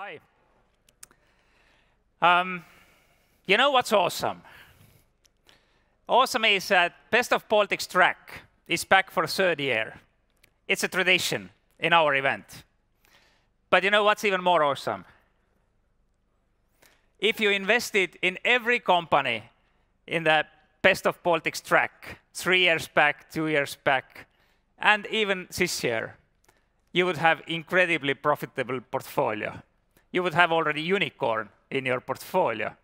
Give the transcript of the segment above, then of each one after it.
Hi. Um, you know what's awesome? Awesome is that Best of Baltics track is back for third year. It's a tradition in our event. But you know what's even more awesome? If you invested in every company in the Best of Baltics track three years back, two years back, and even this year, you would have incredibly profitable portfolio. You would have already unicorn in your portfolio.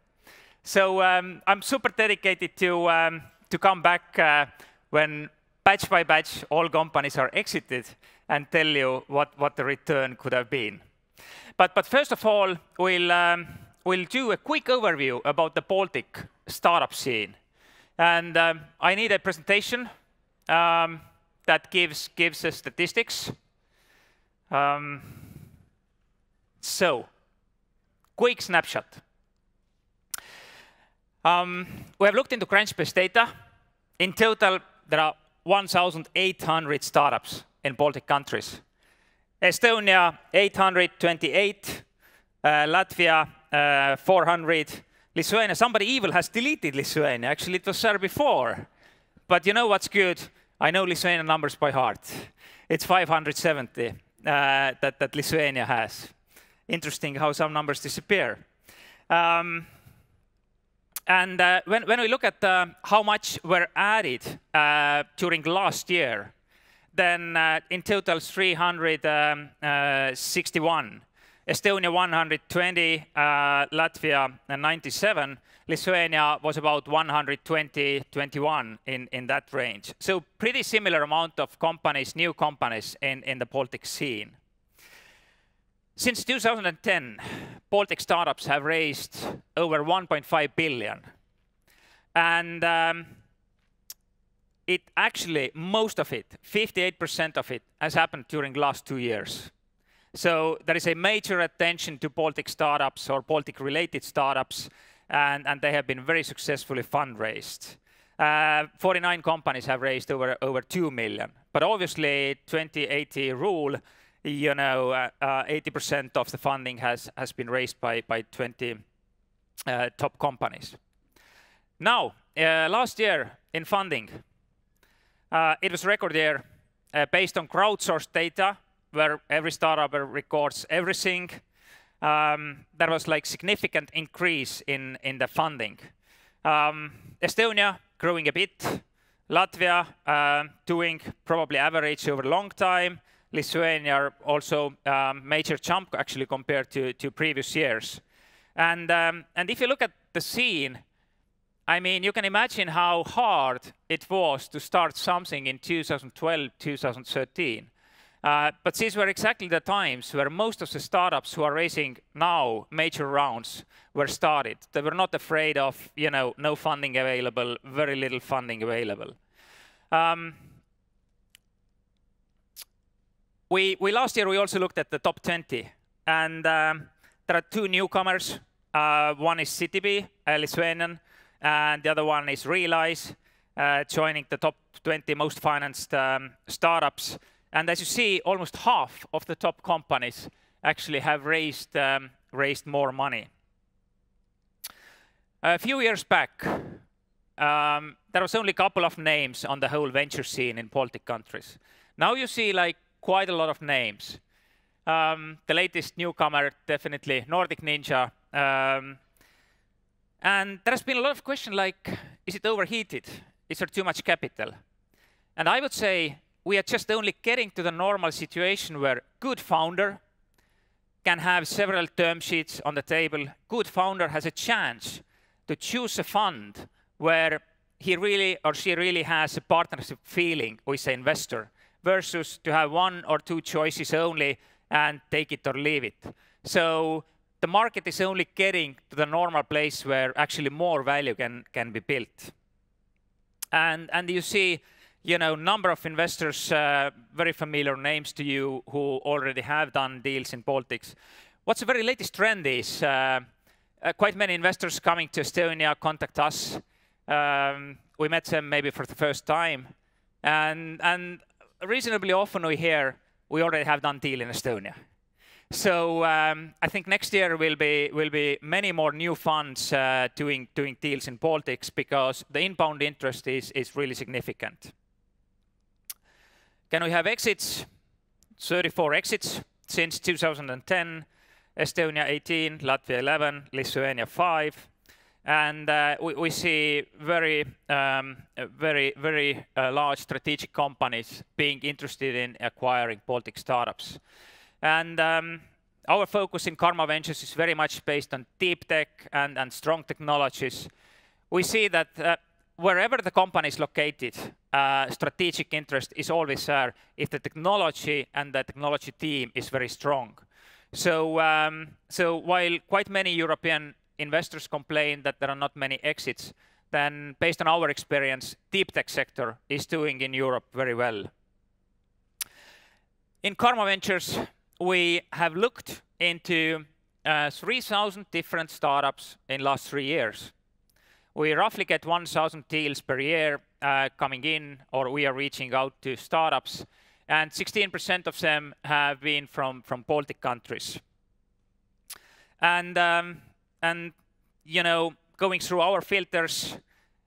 So um, I'm super dedicated to, um, to come back uh, when batch by batch all companies are exited and tell you what, what the return could have been. But, but first of all, we'll, um, we'll do a quick overview about the Baltic startup scene. And um, I need a presentation um, that gives, gives us statistics. Um, so, quick snapshot. Um, we have looked into Crunchbase data. In total, there are 1,800 startups in Baltic countries. Estonia, 828, uh, Latvia, uh, 400, Lithuania, somebody evil has deleted Lithuania. Actually, it was there before. But you know what's good? I know Lithuanian numbers by heart. It's 570 uh, that, that Lithuania has. Interesting how some numbers disappear. Um, and uh, when, when we look at uh, how much were added uh, during last year, then uh, in total 361. Um, uh, Estonia 120, uh, Latvia 97, Lithuania was about 120, 21 in, in that range. So pretty similar amount of companies, new companies in, in the Baltic scene. Since 2010, Baltic startups have raised over 1.5 billion. And um, it actually, most of it, 58% of it, has happened during the last two years. So there is a major attention to Baltic startups or Baltic-related startups, and, and they have been very successfully fundraised. Uh, 49 companies have raised over, over 2 million. But obviously, 2080 rule you know, 80% uh, uh, of the funding has, been raised by, by 20 uh, top companies. Now, last year in funding, it was record year based on crowdsourced data, where every startup records everything. Um, there was like significant increase in, the funding. Um, Estonia growing a bit, Latvia doing probably average over a long time, Lithuania also um, major jump actually compared to, to previous years. And, um, and if you look at the scene, I mean, you can imagine how hard it was to start something in 2012, 2013. Uh, but these were exactly the times where most of the startups who are raising now major rounds were started. They were not afraid of, you know, no funding available, very little funding available. Um, we, we last year we also looked at the top 20, and um, there are two newcomers. Uh, one is CityBee, a Lithuanian, and the other one is Realeyes, uh, joining the top 20 most financed um, startups. And as you see, almost half of the top companies actually have raised um, raised more money. A few years back, um, there was only a couple of names on the whole venture scene in Baltic countries. Now you see like quite a lot of names. Um, the latest newcomer, definitely Nordic Ninja. Um, and there has been a lot of questions like, is it overheated? Is there too much capital? And I would say we are just only getting to the normal situation where good founder can have several term sheets on the table. Good founder has a chance to choose a fund where he really or she really has a partnership feeling with the investor versus to have one or two choices only and take it or leave it. So the market is only getting to the normal place where actually more value can, can be built. And, and you see, you know, number of investors, uh, very familiar names to you who already have done deals in Baltics. What's the very latest trend is uh, uh, quite many investors coming to Estonia contact us. Um, we met them maybe for the first time. And, and reasonably often we hear we already have done deal in Estonia. So um, I think next year will be will be many more new funds uh, doing doing deals in Baltics because the inbound interest is is really significant. Can we have exits? 34 exits since 2010. Estonia 18, Latvia 11, Lithuania 5, and uh, we, we, see very, um, very, very uh, large strategic companies being interested in acquiring Baltic startups. And um, our focus in Karma Ventures is very much based on deep tech and, and strong technologies. We see that uh, wherever the company is located, uh, strategic interest is always there if the technology and the technology team is very strong. So, um, so while quite many European investors complain that there are not many exits, then based on our experience, deep tech sector is doing in Europe very well. In Karma Ventures, we have looked into uh, 3,000 different startups in last three years. We roughly get 1,000 deals per year uh, coming in, or we are reaching out to startups, and 16% of them have been from, from Baltic countries. And, um, and, you know, going through our filters,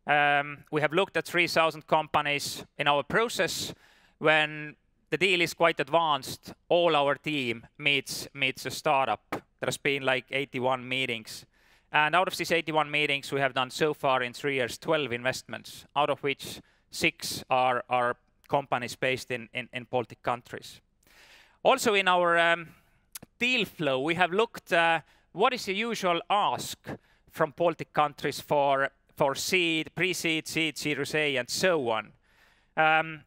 um, we have looked at 3,000 companies in our process. When the deal is quite advanced. All our team meets meets a startup. There's been like 81 meetings. And out of these 81 meetings, we have done so far in three years 12 investments, out of which six are, are companies based in, in, in Baltic countries. Also in our um, deal flow, we have looked uh, what is the usual ask from Baltic countries for, for seed, pre-seed, seed, Series A, and so on. Um,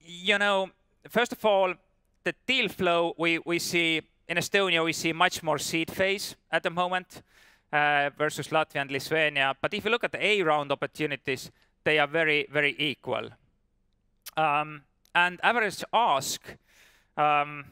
you know, first of all, the deal flow we, we see in Estonia, we see much more seed phase at the moment uh, versus Latvia and Lithuania. But if you look at the A round opportunities, they are very, very equal. Um, and average ask, um,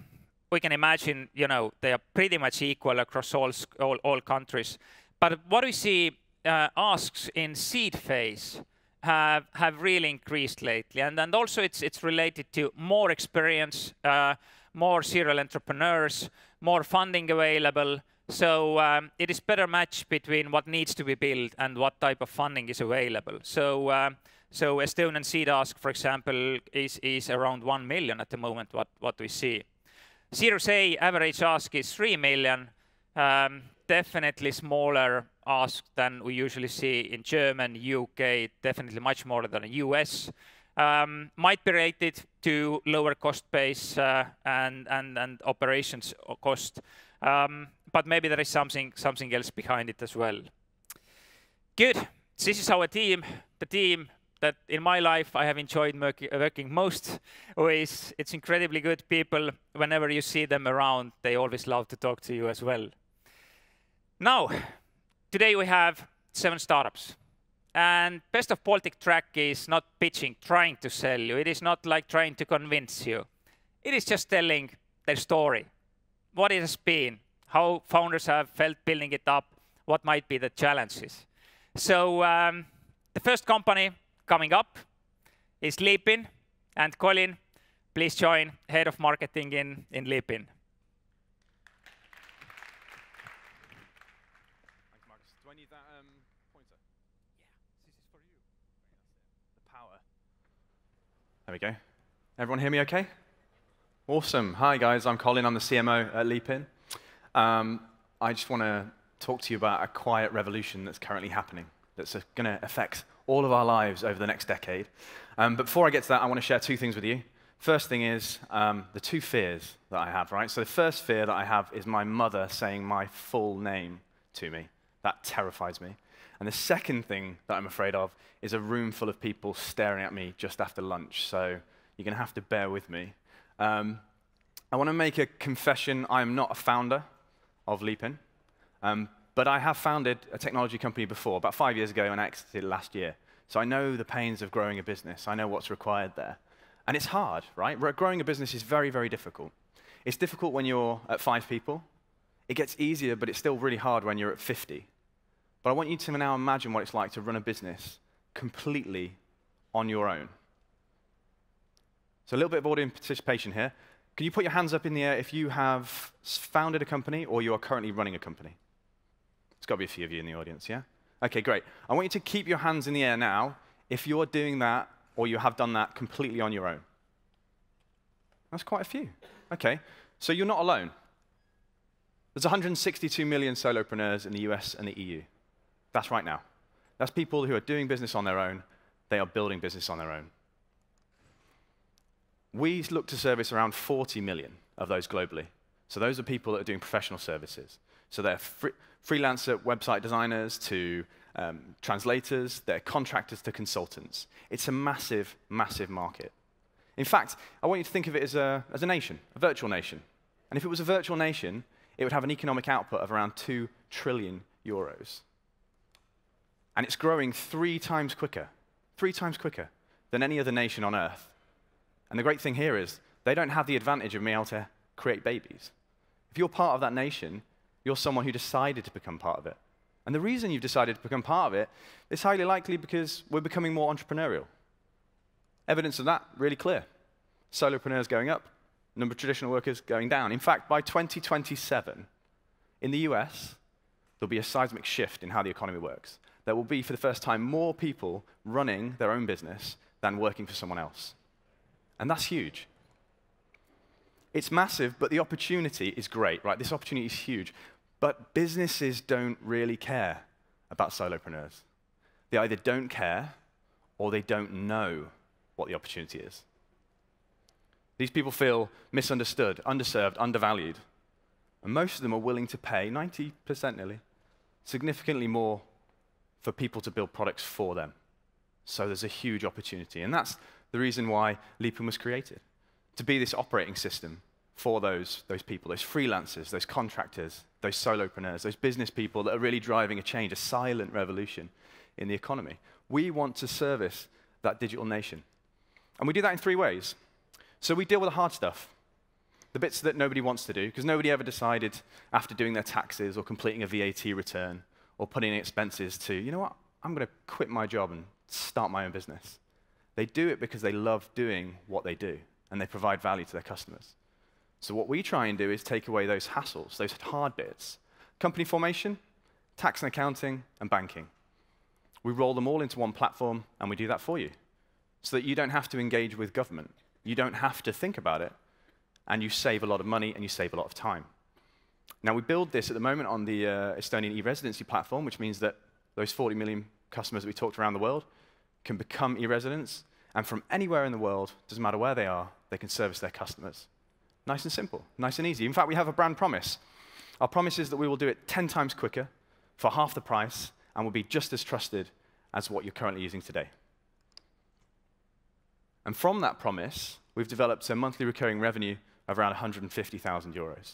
we can imagine, you know, they are pretty much equal across all, all, all countries. But what we see uh, asks in seed phase have have really increased lately, and and also it's it's related to more experience, uh, more serial entrepreneurs, more funding available. So um, it is better match between what needs to be built and what type of funding is available. So uh, so Estonian seed ask, for example, is is around one million at the moment. What what we see. Series A average ask is three million. Um, definitely smaller ask than we usually see in German, UK, definitely much more than US. Um, might be related to lower cost base uh, and, and, and operations cost, um, but maybe there is something, something else behind it as well. Good. This is our team, the team that in my life I have enjoyed working most with. It's incredibly good people. Whenever you see them around, they always love to talk to you as well. Now, today we have seven startups. And Best of Baltic track is not pitching, trying to sell you. It is not like trying to convince you. It is just telling their story, what it has been, how founders have felt building it up, what might be the challenges. So um, the first company coming up is LeapIn. And Colin, please join head of marketing in, in LeapIn. There we go. Everyone hear me okay? Awesome. Hi, guys. I'm Colin. I'm the CMO at Leapin. Um, I just want to talk to you about a quiet revolution that's currently happening that's going to affect all of our lives over the next decade. Um, but before I get to that, I want to share two things with you. First thing is um, the two fears that I have, right? So the first fear that I have is my mother saying my full name to me. That terrifies me. And the second thing that I'm afraid of is a room full of people staring at me just after lunch. So you're going to have to bear with me. Um, I want to make a confession. I am not a founder of LeapIn, um, but I have founded a technology company before, about five years ago, and I exited last year. So I know the pains of growing a business. I know what's required there. And it's hard, right? Growing a business is very, very difficult. It's difficult when you're at five people. It gets easier, but it's still really hard when you're at 50. But I want you to now imagine what it's like to run a business completely on your own. So a little bit of audience participation here. Can you put your hands up in the air if you have founded a company or you are currently running a company? There's got to be a few of you in the audience, yeah? Okay, great. I want you to keep your hands in the air now if you're doing that or you have done that completely on your own. That's quite a few. Okay, so you're not alone. There's 162 million solopreneurs in the US and the EU. That's right now. That's people who are doing business on their own. They are building business on their own. We look to service around 40 million of those globally. So those are people that are doing professional services. So they're fr freelancer website designers to um, translators, they're contractors to consultants. It's a massive, massive market. In fact, I want you to think of it as a, as a nation, a virtual nation. And if it was a virtual nation, it would have an economic output of around 2 trillion euros. And it's growing three times quicker, three times quicker than any other nation on earth. And the great thing here is they don't have the advantage of being able to create babies. If you're part of that nation, you're someone who decided to become part of it. And the reason you've decided to become part of it is highly likely because we're becoming more entrepreneurial. Evidence of that really clear. Solopreneurs going up, number of traditional workers going down. In fact, by 2027, in the US, there'll be a seismic shift in how the economy works. There will be, for the first time, more people running their own business than working for someone else. And that's huge. It's massive, but the opportunity is great, right? This opportunity is huge. But businesses don't really care about solopreneurs. They either don't care or they don't know what the opportunity is. These people feel misunderstood, underserved, undervalued. And most of them are willing to pay, 90% nearly, significantly more for people to build products for them. So there's a huge opportunity. And that's the reason why LeapIn was created to be this operating system for those, those people, those freelancers, those contractors, those solopreneurs, those business people that are really driving a change, a silent revolution in the economy. We want to service that digital nation. And we do that in three ways. So we deal with the hard stuff, the bits that nobody wants to do, because nobody ever decided after doing their taxes or completing a VAT return or putting in expenses to, you know what, I'm going to quit my job and start my own business. They do it because they love doing what they do and they provide value to their customers. So what we try and do is take away those hassles, those hard bits. Company formation, tax and accounting, and banking. We roll them all into one platform, and we do that for you. So that you don't have to engage with government. You don't have to think about it, and you save a lot of money and you save a lot of time. Now, we build this at the moment on the uh, Estonian e-residency platform, which means that those 40 million customers that we talked around the world can become e-residents, and from anywhere in the world, doesn't matter where they are, they can service their customers. Nice and simple, nice and easy. In fact, we have a brand promise. Our promise is that we will do it 10 times quicker for half the price and will be just as trusted as what you're currently using today. And from that promise, we've developed a monthly recurring revenue of around 150,000 euros.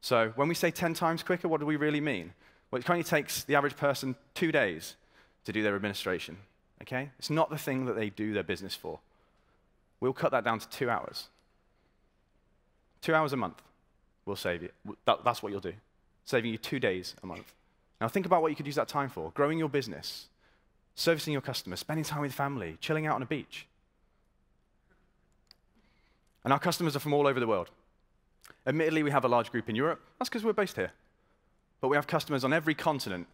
So when we say 10 times quicker, what do we really mean? Well, it currently takes the average person two days to do their administration. Okay? It's not the thing that they do their business for. We'll cut that down to two hours. Two hours a month will save you. That, that's what you'll do, saving you two days a month. Now think about what you could use that time for. Growing your business, servicing your customers, spending time with family, chilling out on a beach. And our customers are from all over the world. Admittedly, we have a large group in Europe. That's because we're based here. But we have customers on every continent,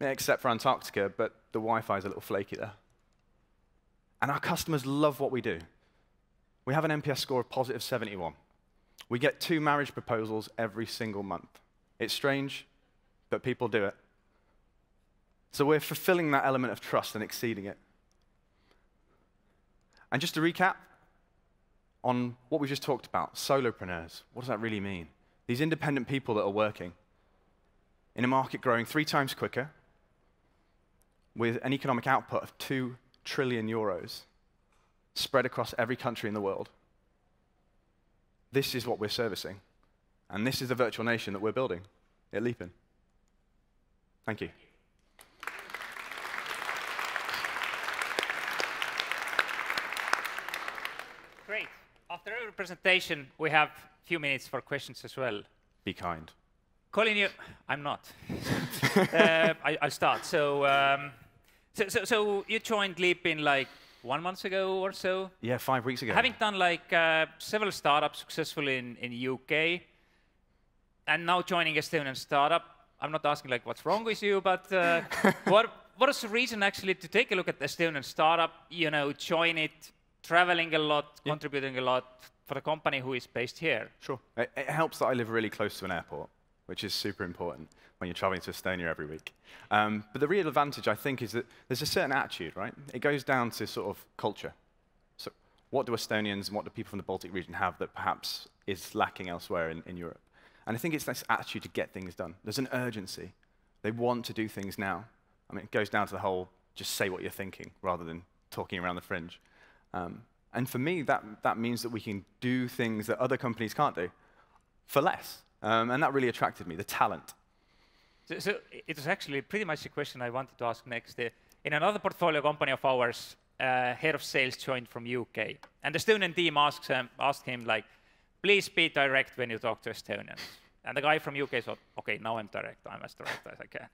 except for Antarctica, but the Wi-Fi is a little flaky there. And our customers love what we do. We have an NPS score of positive 71. We get two marriage proposals every single month. It's strange, but people do it. So we're fulfilling that element of trust and exceeding it. And just to recap on what we just talked about solopreneurs, what does that really mean? These independent people that are working in a market growing three times quicker with an economic output of 2 trillion euros spread across every country in the world. This is what we're servicing. And this is the virtual nation that we're building at LeapIn. Thank you. Great. After every presentation, we have a few minutes for questions as well. Be kind. Colin, you, I'm not. uh, I, will start. So, um, so, so, so, you joined LeapIn like one month ago or so. Yeah, five weeks ago. Having done like uh, several startups successfully in, in UK, and now joining Estonian startup, I'm not asking like what's wrong with you, but uh, what what is the reason actually to take a look at Estonian startup? You know, join it, traveling a lot, yeah. contributing a lot for the company who is based here. Sure. It, it helps that I live really close to an airport, which is super important when you're traveling to Estonia every week. Um, but the real advantage, I think, is that there's a certain attitude, right? It goes down to sort of culture. So what do Estonians and what do people from the Baltic region have that perhaps is lacking elsewhere in, in Europe? And I think it's this attitude to get things done. There's an urgency. They want to do things now. I mean, it goes down to the whole just say what you're thinking rather than talking around the fringe. Um, and for me, that, that means that we can do things that other companies can't do for less. Um, and that really attracted me, the talent. So, so, it was actually pretty much the question I wanted to ask next. Uh, in another portfolio company of ours, uh, head of sales joined from UK. And the Estonian team asked him, asked him like, please be direct when you talk to Estonians. And the guy from UK thought, okay, now I'm direct. I'm as direct as I can.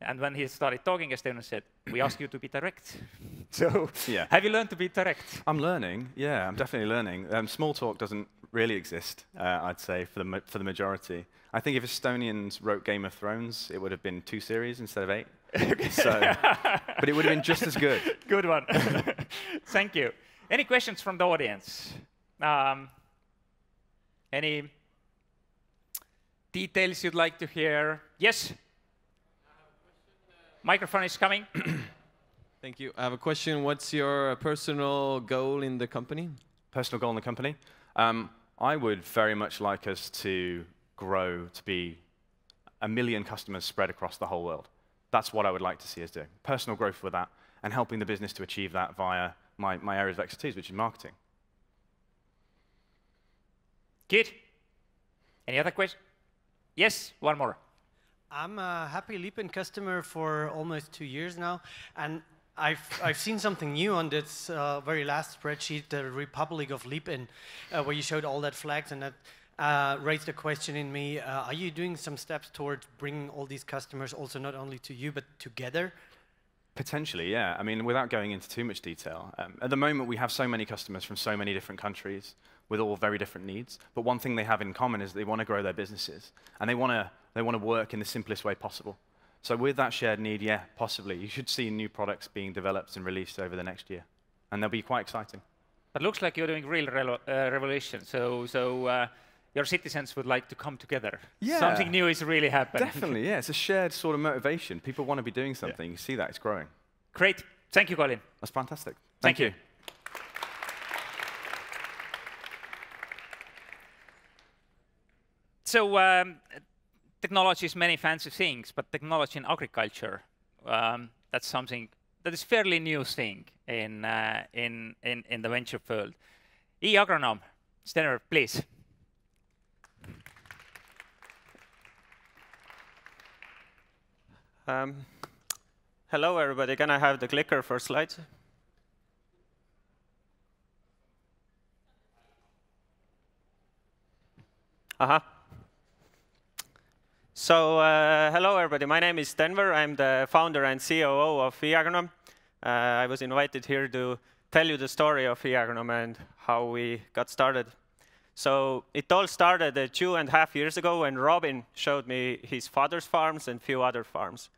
And when he started talking, Estonian said, we ask you to be direct. so yeah. have you learned to be direct? I'm learning, yeah, I'm definitely learning. Um, small talk doesn't really exist, uh, I'd say, for the, for the majority. I think if Estonians wrote Game of Thrones, it would have been two series instead of eight. so, but it would have been just as good. Good one. Thank you. Any questions from the audience? Um, any details you'd like to hear? Yes? Microphone is coming. Thank you. I have a question. What's your personal goal in the company? Personal goal in the company? Um, I would very much like us to grow to be a million customers spread across the whole world. That's what I would like to see us do. Personal growth with that and helping the business to achieve that via my, my areas of expertise, which is marketing. Good. Any other questions? Yes, one more. I'm a happy LeapIn customer for almost two years now, and I've, I've seen something new on this uh, very last spreadsheet, the Republic of LeapIn, uh, where you showed all that flags, and that uh, raised a question in me. Uh, are you doing some steps towards bringing all these customers also not only to you, but together? Potentially, yeah. I mean, without going into too much detail, um, at the moment we have so many customers from so many different countries with all very different needs. But one thing they have in common is they want to grow their businesses and they want to they want to work in the simplest way possible. So with that shared need, yeah, possibly you should see new products being developed and released over the next year, and they'll be quite exciting. But looks like you're doing real uh, revolution. So so. Uh, your citizens would like to come together. Yeah. Something new is really happening. Definitely, yeah. It's a shared sort of motivation. People want to be doing something. Yeah. You see that, it's growing. Great. Thank you, Colin. That's fantastic. Thank, Thank you. you. So um, technology is many fancy things, but technology in agriculture, um, that's something that is fairly new thing in, uh, in, in, in the venture field. eAgronom, Stenver, please. Um, hello, everybody. Can I have the clicker for slides? Uh-huh. So uh, hello, everybody. My name is Stenver. I'm the founder and COO of eAgronom. Uh, I was invited here to tell you the story of eAgronom and how we got started. So it all started uh, two and a half years ago when Robin showed me his father's farms and few other farms.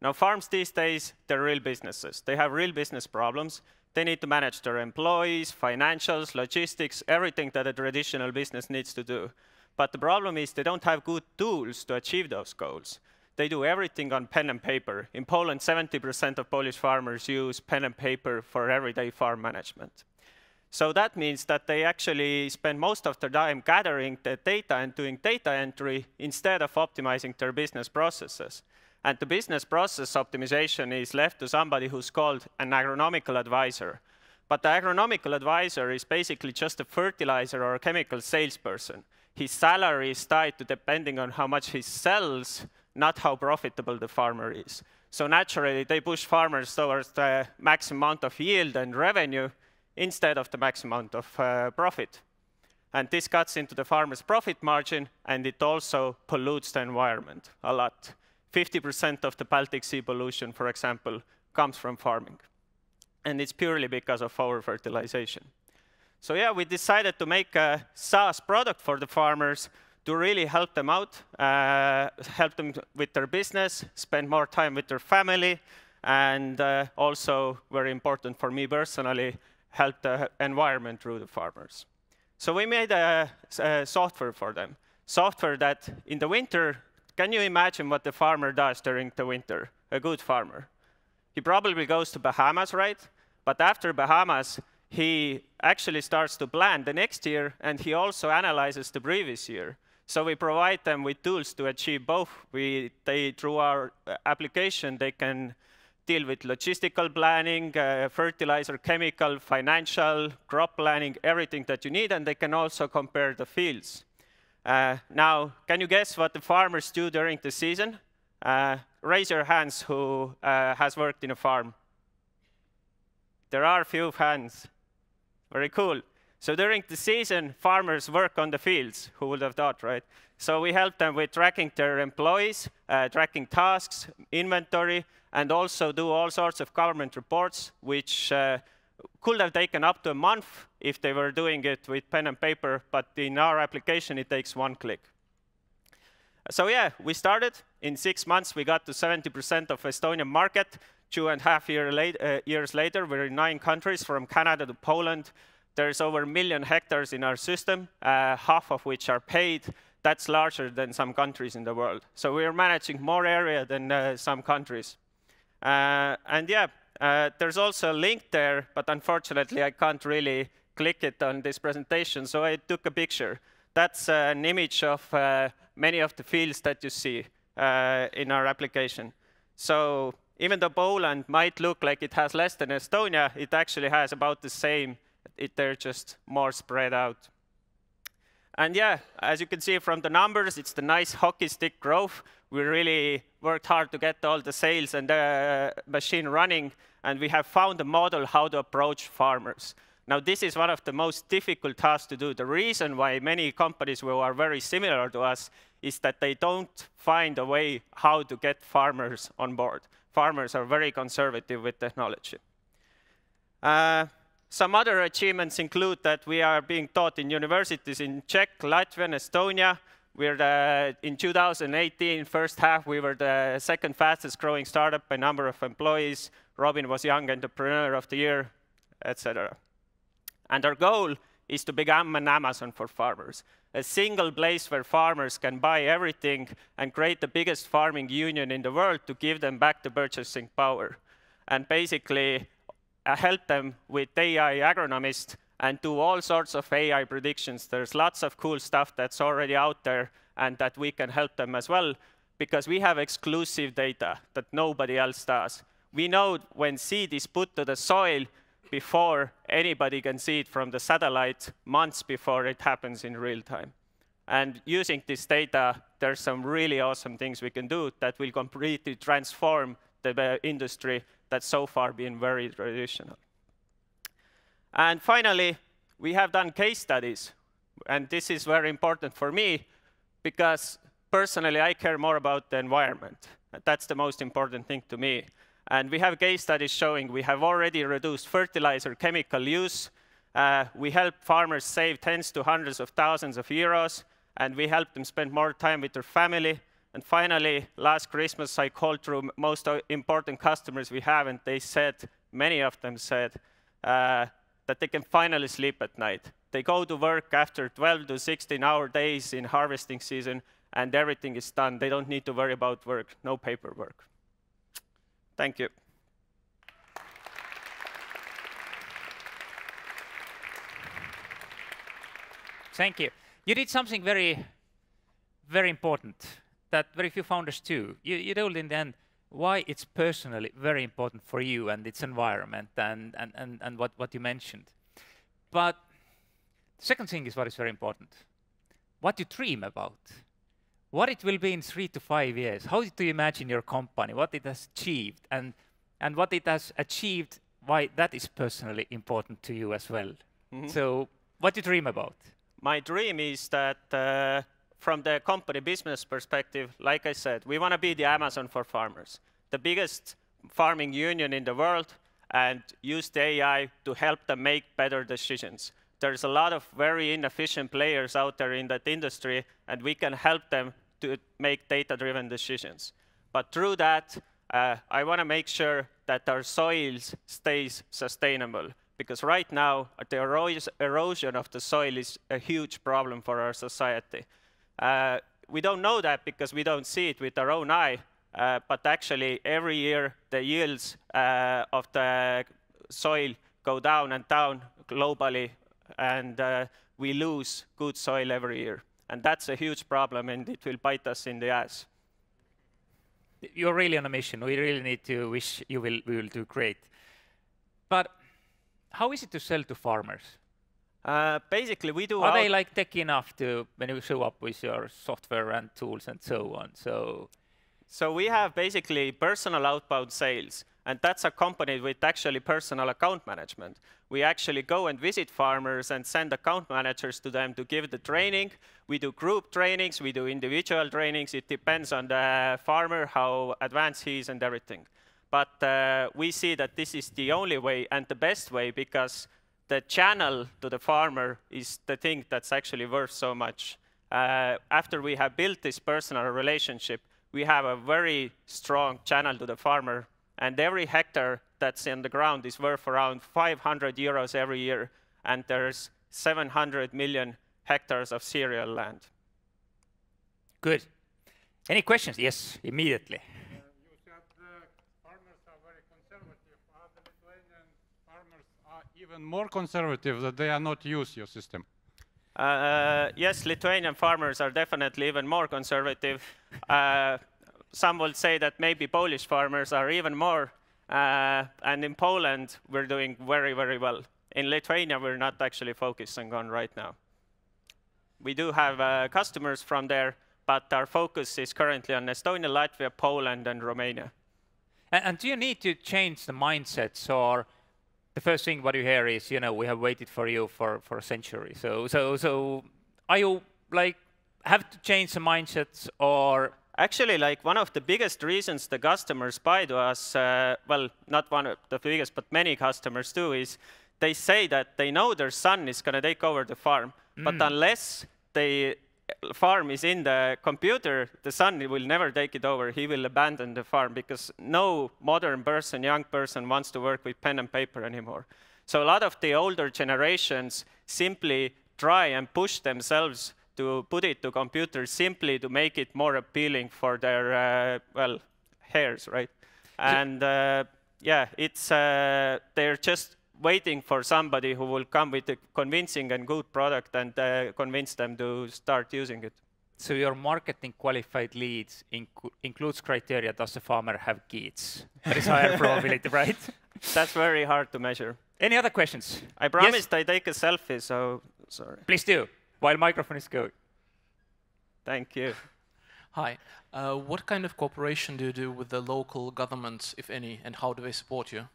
Now, farms these days, they're real businesses. They have real business problems. They need to manage their employees, financials, logistics, everything that a traditional business needs to do. But the problem is they don't have good tools to achieve those goals. They do everything on pen and paper. In Poland, 70% of Polish farmers use pen and paper for everyday farm management. So that means that they actually spend most of their time gathering the data and doing data entry instead of optimizing their business processes. And the business process optimization is left to somebody who's called an agronomical advisor. But the agronomical advisor is basically just a fertilizer or a chemical salesperson his salary is tied to depending on how much he sells, not how profitable the farmer is. So naturally, they push farmers towards the maximum amount of yield and revenue instead of the maximum amount of uh, profit. And this cuts into the farmer's profit margin, and it also pollutes the environment a lot. 50% of the Baltic Sea pollution, for example, comes from farming. and it's purely because of our fertilization. So yeah, we decided to make a SaaS product for the farmers to really help them out, uh, help them with their business, spend more time with their family, and uh, also, very important for me personally, help the environment through the farmers. So we made a, a software for them. Software that in the winter, can you imagine what the farmer does during the winter? A good farmer. He probably goes to Bahamas, right? But after Bahamas, he actually starts to plan the next year, and he also analyzes the previous year. So we provide them with tools to achieve both. We, they, through our uh, application, they can deal with logistical planning, uh, fertilizer, chemical, financial, crop planning, everything that you need, and they can also compare the fields. Uh, now, can you guess what the farmers do during the season? Uh, raise your hands who uh, has worked in a farm. There are a few hands. Very cool. So during the season, farmers work on the fields. Who would have thought, right? So we help them with tracking their employees, uh, tracking tasks, inventory, and also do all sorts of government reports, which uh, could have taken up to a month if they were doing it with pen and paper, but in our application, it takes one click. So yeah, we started. In six months, we got to 70% of Estonian market. Two and a half year late, uh, years later, we're in nine countries, from Canada to Poland. There's over a million hectares in our system, uh, half of which are paid. That's larger than some countries in the world. So we're managing more area than uh, some countries. Uh, and yeah, uh, there's also a link there, but unfortunately, I can't really click it on this presentation, so I took a picture. That's uh, an image of many of the fields that you see in our application. So even though Poland might look like it has less than Estonia, it actually has about the same. It, they're just more spread out. And yeah, as you can see from the numbers, it's the nice hockey stick growth. We really worked hard to get all the sales and the machine running, and we have found a model how to approach farmers. Now, this is one of the most difficult tasks to do. The reason why many companies who are very similar to us is that they don't find a way how to get farmers on board. Farmers are very conservative with technology. Uh, some other achievements include that we are being taught in universities in Czech, Latvia, and Estonia. We're the, in 2018, first half, we were the second fastest growing startup by number of employees. Robin was Young Entrepreneur of the Year, etc. And our goal is to become an Amazon for farmers, a single place where farmers can buy everything and create the biggest farming union in the world to give them back the purchasing power. And basically, uh, help them with AI agronomists and do all sorts of AI predictions. There's lots of cool stuff that's already out there and that we can help them as well because we have exclusive data that nobody else does. We know when seed is put to the soil before anybody can see it from the satellite, months before it happens in real time. And using this data, there's some really awesome things we can do that will completely transform the uh, industry that's so far been very traditional. And finally, we have done case studies. And this is very important for me because personally, I care more about the environment. That's the most important thing to me. And we have case studies showing we have already reduced fertilizer chemical use. Uh, we help farmers save tens to hundreds of thousands of euros. And we help them spend more time with their family. And finally, last Christmas, I called through most important customers we have, and they said, many of them said, uh, that they can finally sleep at night. They go to work after 12 to 16 hour days in harvesting season, and everything is done. They don't need to worry about work, no paperwork. Thank you. Thank you. You did something very, very important that very few founders do. You, you told in the end why it's personally very important for you and its environment and, and, and, and what, what you mentioned. But the second thing is what is very important. What you dream about. What it will be in three to five years. How do you imagine your company, what it has achieved, and, and what it has achieved, why that is personally important to you as well. Mm -hmm. So what do you dream about? My dream is that uh, from the company business perspective, like I said, we want to be the Amazon for farmers, the biggest farming union in the world, and use the AI to help them make better decisions. There's a lot of very inefficient players out there in that industry, and we can help them to make data-driven decisions. But through that, uh, I want to make sure that our soils stays sustainable because right now the erosion of the soil is a huge problem for our society. Uh, we don't know that because we don't see it with our own eye, uh, but actually every year the yields uh, of the soil go down and down globally, and uh, we lose good soil every year. And that's a huge problem, and it will bite us in the ass. You're really on a mission. We really need to wish you will, we will do great. But how is it to sell to farmers? Uh, basically, we do. Are they like tech enough to when you show up with your software and tools and so on? So, so we have basically personal outbound sales, and that's accompanied with actually personal account management. We actually go and visit farmers and send account managers to them to give the training. We do group trainings, we do individual trainings. It depends on the farmer how advanced he is and everything. But uh, we see that this is the only way and the best way because the channel to the farmer is the thing that's actually worth so much. Uh, after we have built this personal relationship, we have a very strong channel to the farmer, and every hectare that's in the ground is worth around 500 euros every year, and there's 700 million hectares of cereal land. Good. Any questions? Yes, immediately. Uh, you said the farmers are very conservative. Are the Lithuanian farmers are even more conservative that they are not use your system? Uh, yes, Lithuanian farmers are definitely even more conservative. Uh, some will say that maybe Polish farmers are even more. Uh, and in Poland, we're doing very, very well. In Lithuania, we're not actually focusing on right now. We do have uh, customers from there, but our focus is currently on Estonia, Latvia, Poland, and Romania. And, and do you need to change the mindsets or the first thing what you hear is, you know, we have waited for you for, for a century. So, so, so are you like have to change the mindsets or? Actually, like one of the biggest reasons the customers buy to us, uh, well, not one of the biggest, but many customers do, is they say that they know their son is going to take over the farm, mm. but unless the farm is in the computer, the son will never take it over. He will abandon the farm because no modern person, young person wants to work with pen and paper anymore. So a lot of the older generations simply try and push themselves to put it to computers simply to make it more appealing for their, uh, well, heirs, right? And uh, yeah, it's, uh, they're just waiting for somebody who will come with a convincing and good product and uh, convince them to start using it. So your marketing qualified leads inc includes criteria, does the farmer have kids? That is higher probability, right? That's very hard to measure. Any other questions? I promised yes? I take a selfie, so sorry. Please do, while microphone is going. Thank you. Hi. Uh, what kind of cooperation do you do with the local governments, if any, and how do they support you?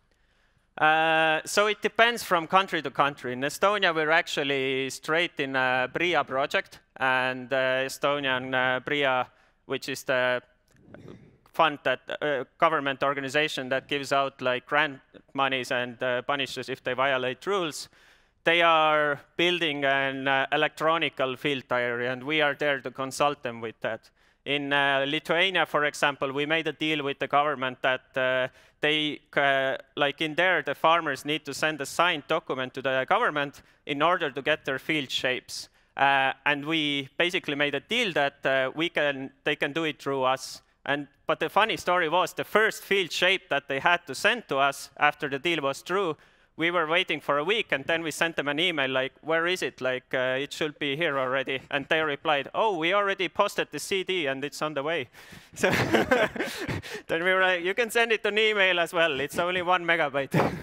Uh, so it depends from country to country. In Estonia, we're actually straight in a PRIA project, and uh, Estonian uh, PRIA, which is the fund that uh, government organization that gives out like grant monies and uh, punishes if they violate rules. They are building an uh, electronical field diary, and we are there to consult them with that. In uh, Lithuania, for example, we made a deal with the government that uh, they, uh, like in there, the farmers need to send a signed document to the government in order to get their field shapes. Uh, and we basically made a deal that uh, we can, they can do it through us. And, but the funny story was the first field shape that they had to send to us after the deal was through we were waiting for a week and then we sent them an email like, where is it? Like, uh, it should be here already. And they replied, oh, we already posted the CD and it's on the way. So then we were like, you can send it an email as well. It's only one megabyte.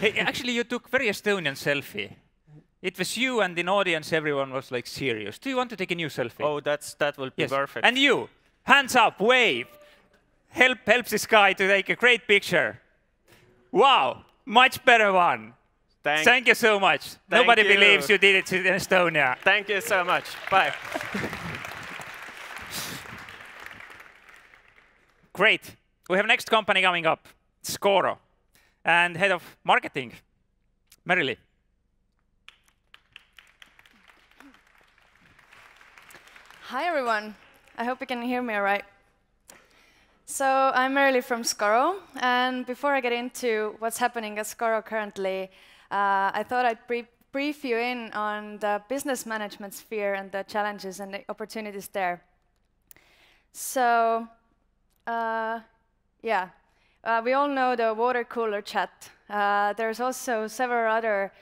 hey, actually, you took very Estonian selfie. It was you and in audience, everyone was like serious. Do you want to take a new selfie? Oh, that's, that will be yes. perfect. And you, hands up, wave. Help, help this guy to take a great picture. Wow. Much better one. Thank, Thank you so much. Thank Nobody you. believes you did it in Estonia. Thank you so much. Bye. Great. We have next company coming up, Scoro. and Head of Marketing, Merily. Hi, everyone. I hope you can hear me all right. So I'm Merily from Scoro, and before I get into what's happening at Scoro currently, uh, I thought I'd brief, you in on the business management sphere and the challenges and the opportunities there. So, uh, yeah, uh, we all know the water cooler chat. Uh, there's also several other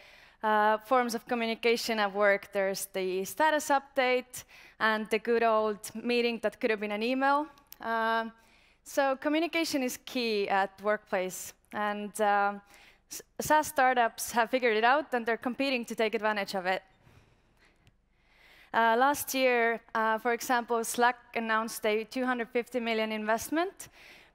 uh, forms of communication at work. There's the status update and the good old meeting that could have been an email. Uh, so communication is key at workplace, and um, SaaS startups have figured it out, and they're competing to take advantage of it. Uh, last year, uh, for example, Slack announced a 250 million investment,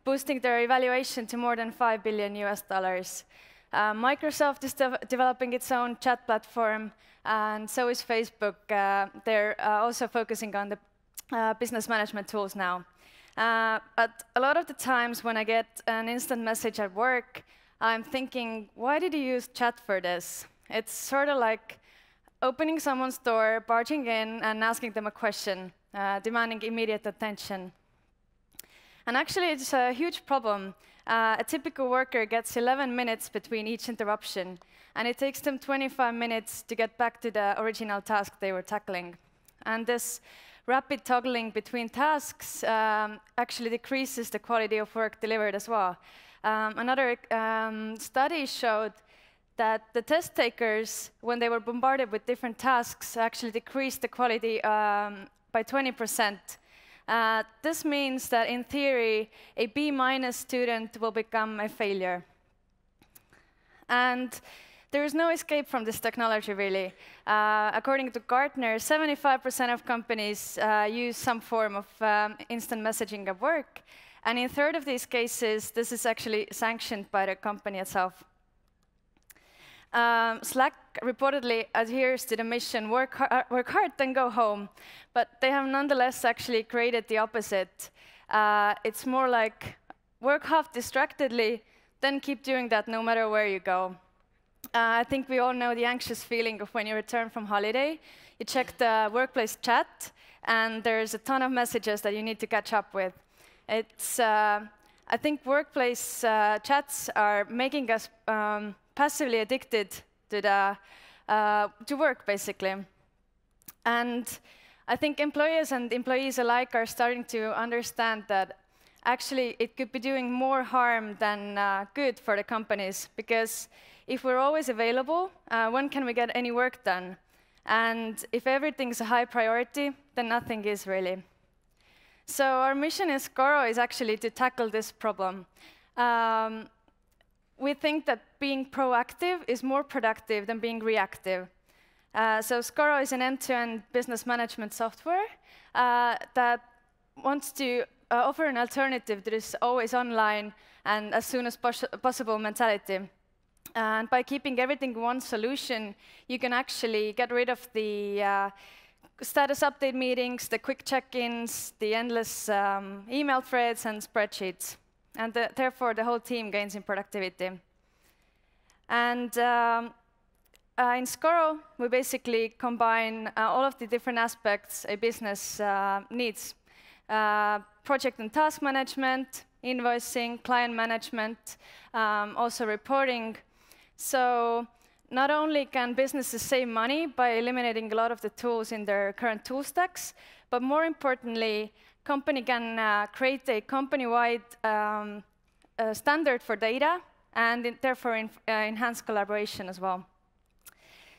boosting their evaluation to more than 5 billion US dollars. Uh, Microsoft is de developing its own chat platform, and so is Facebook. Uh, they're uh, also focusing on the uh, business management tools now. Uh, but a lot of the times when I get an instant message at work, I'm thinking, why did you use chat for this? It's sort of like opening someone's door, barging in, and asking them a question, uh, demanding immediate attention. And actually, it's a huge problem. Uh, a typical worker gets 11 minutes between each interruption, and it takes them 25 minutes to get back to the original task they were tackling. And this rapid toggling between tasks um, actually decreases the quality of work delivered as well. Um, another um, study showed that the test takers, when they were bombarded with different tasks, actually decreased the quality um, by 20%. Uh, this means that in theory, a B minus student will become a failure. And there is no escape from this technology, really. Uh, according to Gartner, 75% of companies uh, use some form of um, instant messaging at work. And in third of these cases, this is actually sanctioned by the company itself. Um, Slack reportedly adheres to the mission, work, har work hard, then go home. But they have nonetheless actually created the opposite. Uh, it's more like work half distractedly, then keep doing that no matter where you go. Uh, I think we all know the anxious feeling of when you return from holiday. You check the workplace chat, and there's a ton of messages that you need to catch up with. It's, uh, I think workplace uh, chats are making us um, passively addicted to, the, uh, to work, basically. And I think employers and employees alike are starting to understand that actually it could be doing more harm than uh, good for the companies because if we're always available, uh, when can we get any work done? And if everything's a high priority, then nothing is really. So our mission in Scoro is actually to tackle this problem. Um, we think that being proactive is more productive than being reactive. Uh, so Scoro is an end-to-end -end business management software uh, that wants to uh, offer an alternative that is always online and as soon as pos possible mentality. And by keeping everything in one solution, you can actually get rid of the uh, status update meetings, the quick check-ins, the endless um, email threads and spreadsheets. And the, therefore, the whole team gains in productivity. And um, uh, in Scoro, we basically combine uh, all of the different aspects a business uh, needs. Uh, project and task management, invoicing, client management, um, also reporting, so not only can businesses save money by eliminating a lot of the tools in their current tool stacks, but more importantly, company can uh, create a company-wide um, uh, standard for data and therefore uh, enhance collaboration as well.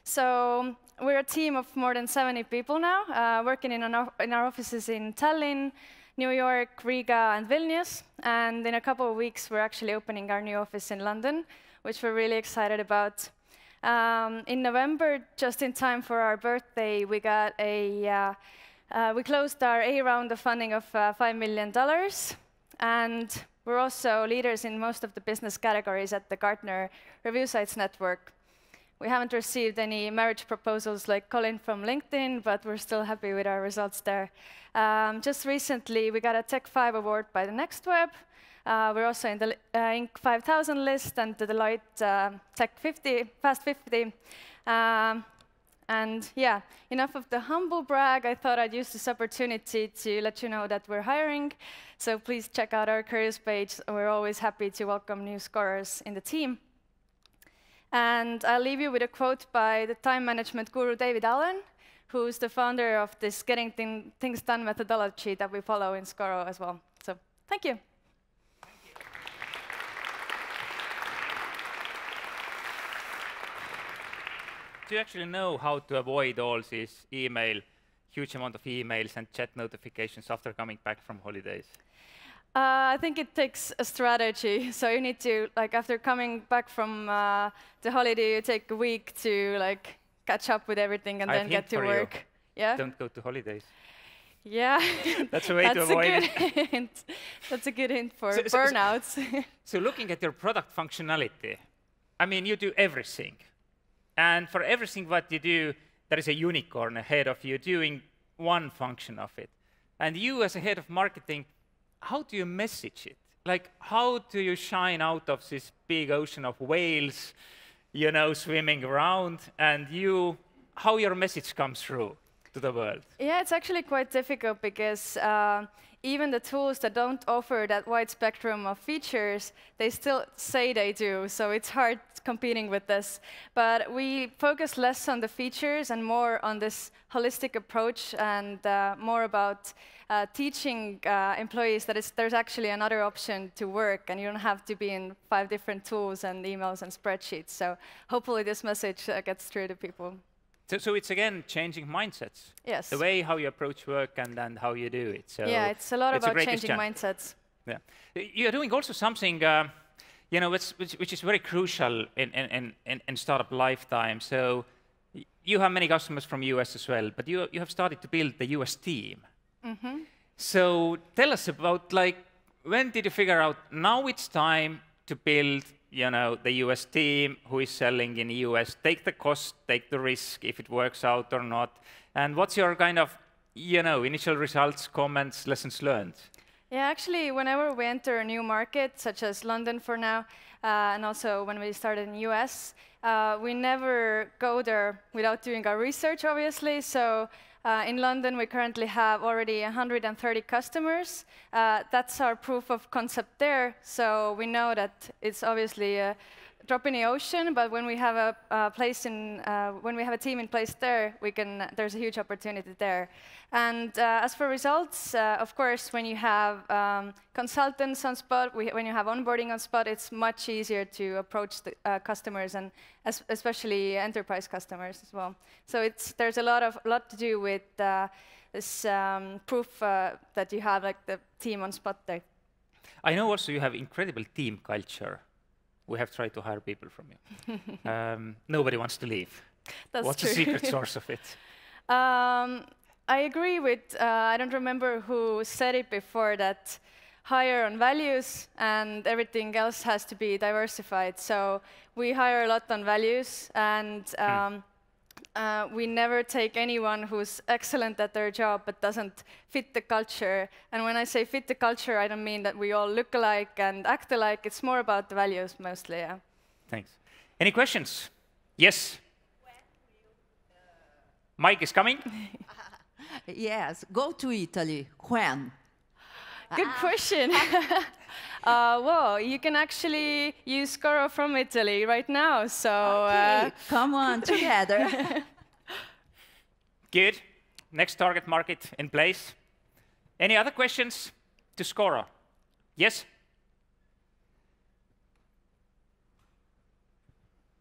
So we're a team of more than 70 people now, uh, working in, in our offices in Tallinn, New York, Riga, and Vilnius. And in a couple of weeks, we're actually opening our new office in London, which we're really excited about. Um, in November, just in time for our birthday, we got a uh, uh, we closed our A round of funding of uh, $5 million, and we're also leaders in most of the business categories at the Gartner Review Sites Network. We haven't received any marriage proposals like Colin from LinkedIn, but we're still happy with our results there. Um, just recently, we got a Tech 5 award by the Next Web, Uh, we're also in the uh, Inc. 5000 list and the Deloitte uh, Tech 50, Fast 50. Um, and yeah, enough of the humble brag. I thought I'd use this opportunity to let you know that we're hiring. So please check out our careers page. We're always happy to welcome new scorers in the team. And I'll leave you with a quote by the time management guru David Allen, who's the founder of this Getting Thing Things Done methodology that we follow in Scoro as well. So thank you. Do you actually know how to avoid all these email, huge amount of emails and chat notifications after coming back from holidays? Uh, I think it takes a strategy. So you need to, like, after coming back from uh, the holiday, you take a week to, like, catch up with everything and I then get to for you. work. Yeah. Don't go to holidays. Yeah. That's a way to That's avoid a it. good hint. That's a good hint for So- so- so- burnouts. So looking at your product functionality, I mean, you do everything. And for everything what you do, there is a unicorn ahead of you doing one function of it. And you as a head of marketing, how do you message it? Like, how do you shine out of this big ocean of whales, you know, swimming around, and you, how your message comes through to the world? Yeah, it's actually quite difficult because uh, even the tools that don't offer that wide spectrum of features, they still say they do. So it's hard competing with this. But we focus less on the features and more on this holistic approach and uh, more about uh, teaching uh, employees that there's actually another option to work and you don't have to be in five different tools and emails and spreadsheets. So hopefully this message uh, gets through to people. So, so it's again changing mindsets. Yes. The way how you approach work and, and how you do it. So yeah, it's a lot a about great changing challenge. mindsets. Yeah. You're doing also something, uh, you know, which, which, which is very crucial in, in, in- in, in startup lifetime. So you have many customers from US as well, but you, you have started to build the US team. Mm -hmm. So tell us about like, when did you figure out now it's time to build, you know, the US team who is selling in the US, take the cost, take the risk if it works out or not, and what's your kind of, you know, initial results, comments, lessons learned? Yeah, actually, whenever we enter a new market, such as London for now, uh, and also when we started in the US, uh, we never go there without doing our research, obviously. So uh, in London, we currently have already 130 customers. Uh, that's our proof of concept there. So we know that it's obviously drop in the ocean, but when we have a, place in, uh, when we have a team in place there, we can. There's a huge opportunity there. And uh, as for results, uh, of course, when you have um, consultants on spot, we, when you have onboarding on spot, it's much easier to approach the uh, customers and es especially enterprise customers as well. So it's there's a lot of lot to do with uh, this um, proof that you have like the team on spot there. I know also you have incredible team culture. We have tried to hire people from you. um, nobody wants to leave. That's What's true. the secret source of it? Um, I agree with, uh, I don't remember who said it before, that hire on values and everything else has to be diversified. So we hire a lot on values and um, uh, we never take anyone who's excellent at their job but doesn't fit the culture. And when I say fit the culture, I don't mean that we all look alike and act alike. It's more about the values mostly, yeah. Thanks. Any questions? Yes? Mike is coming. Yes, go to Italy. When? Good question. uh, well, you can actually use Scoro from Italy right now. So uh, come on together. Good. Next target market in place. Any other questions to Scoro? Yes?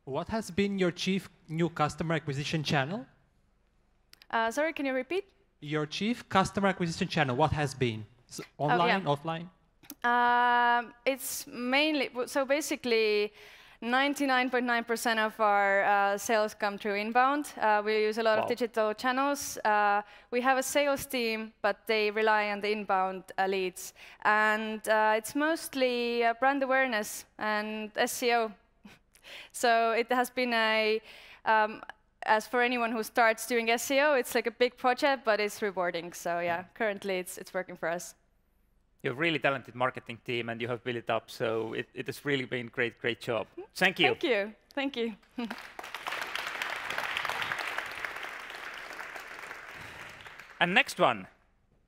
What has been your chief new customer acquisition channel? uh, sorry, can you repeat? Your chief customer acquisition channel, what has been? S- online, offline? Um, it's mainly so basically. 99.9% of our uh, sales come through inbound. Uh, we use a lot Wow. of digital channels. Uh, we have a sales team, but they rely on the inbound uh, leads. And uh, it's mostly uh, brand awareness and SEO. so it has been a, um, as for anyone who starts doing SEO, it's like a big project, but it's rewarding. So yeah, currently it's, it's working for us. You have really talented marketing team and you have built it up. So it, it has really been great, great job. Thank you. Thank you. Thank you. and next one,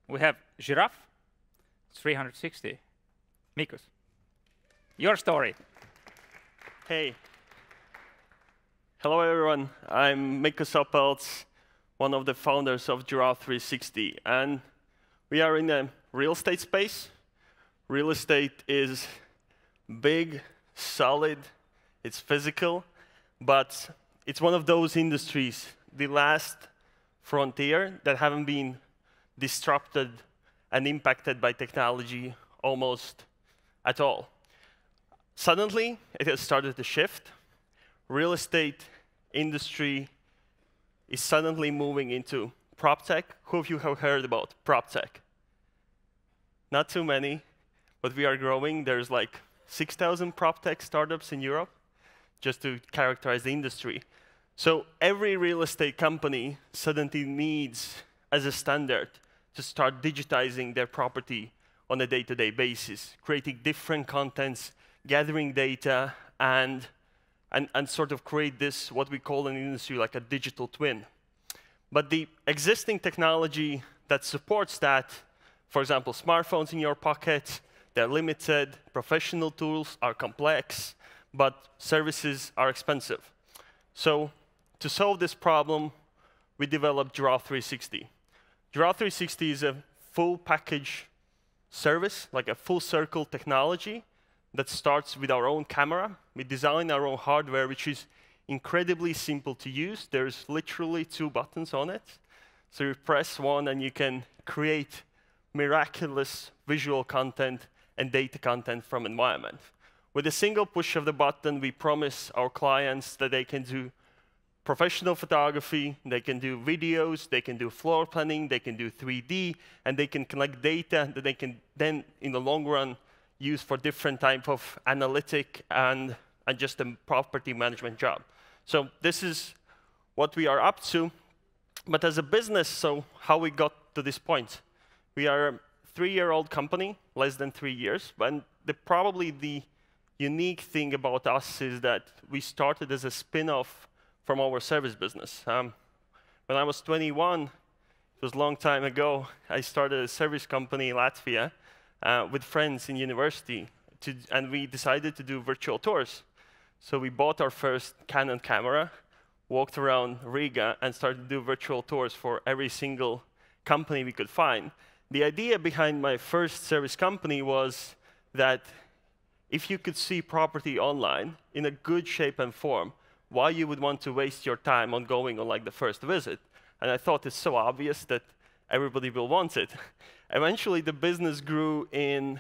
we have Giraffe 360. Mikus, your story. Hey. Hello, everyone. I'm Mikus Opelts, one of the founders of Giraffe 360. And we are in the real estate space. Real estate is big, solid, it's physical, but it's one of those industries, the last frontier, that haven't been disrupted and impacted by technology almost at all. Suddenly, it has started to shift. Real estate industry is suddenly moving into prop tech. Who of you have heard about prop tech? Not too many, but we are growing. There's like 6,000 prop tech startups in Europe, just to characterize the industry. So every real estate company suddenly needs, as a standard, to start digitizing their property on a day-to-day -day basis, creating different contents, gathering data, and, and, and sort of create this, what we call in the industry, like a digital twin. But the existing technology that supports that, for example, smartphones in your pocket, they're limited, professional tools are complex, but services are expensive. So to solve this problem, we developed Giraffe 360. Giraffe 360 is a full package service, like a full circle technology that starts with our own camera. We design our own hardware, which is incredibly simple to use. There's literally two buttons on it. So you press one and you can create miraculous visual content and data content from environment. With a single push of the button, we promise our clients that they can do professional photography, they can do videos, they can do floor planning, they can do 3D, and they can collect data that they can then, in the long run, use for different type of analytic and, and just a property management job. So this is what we are up to. But as a business, so how we got to this point. We are a three-year-old company, less than three years, and the, probably the unique thing about us is that we started as a spin-off from our service business. Um, when I was 21, it was a long time ago, I started a service company in Latvia uh, with friends in university, to, and we decided to do virtual tours. So we bought our first Canon camera, walked around Riga, and started to do virtual tours for every single company we could find. The idea behind my first service company was that if you could see property online in a good shape and form, why you would want to waste your time on going on like the first visit. And I thought it's so obvious that everybody will want it. Eventually, the business grew in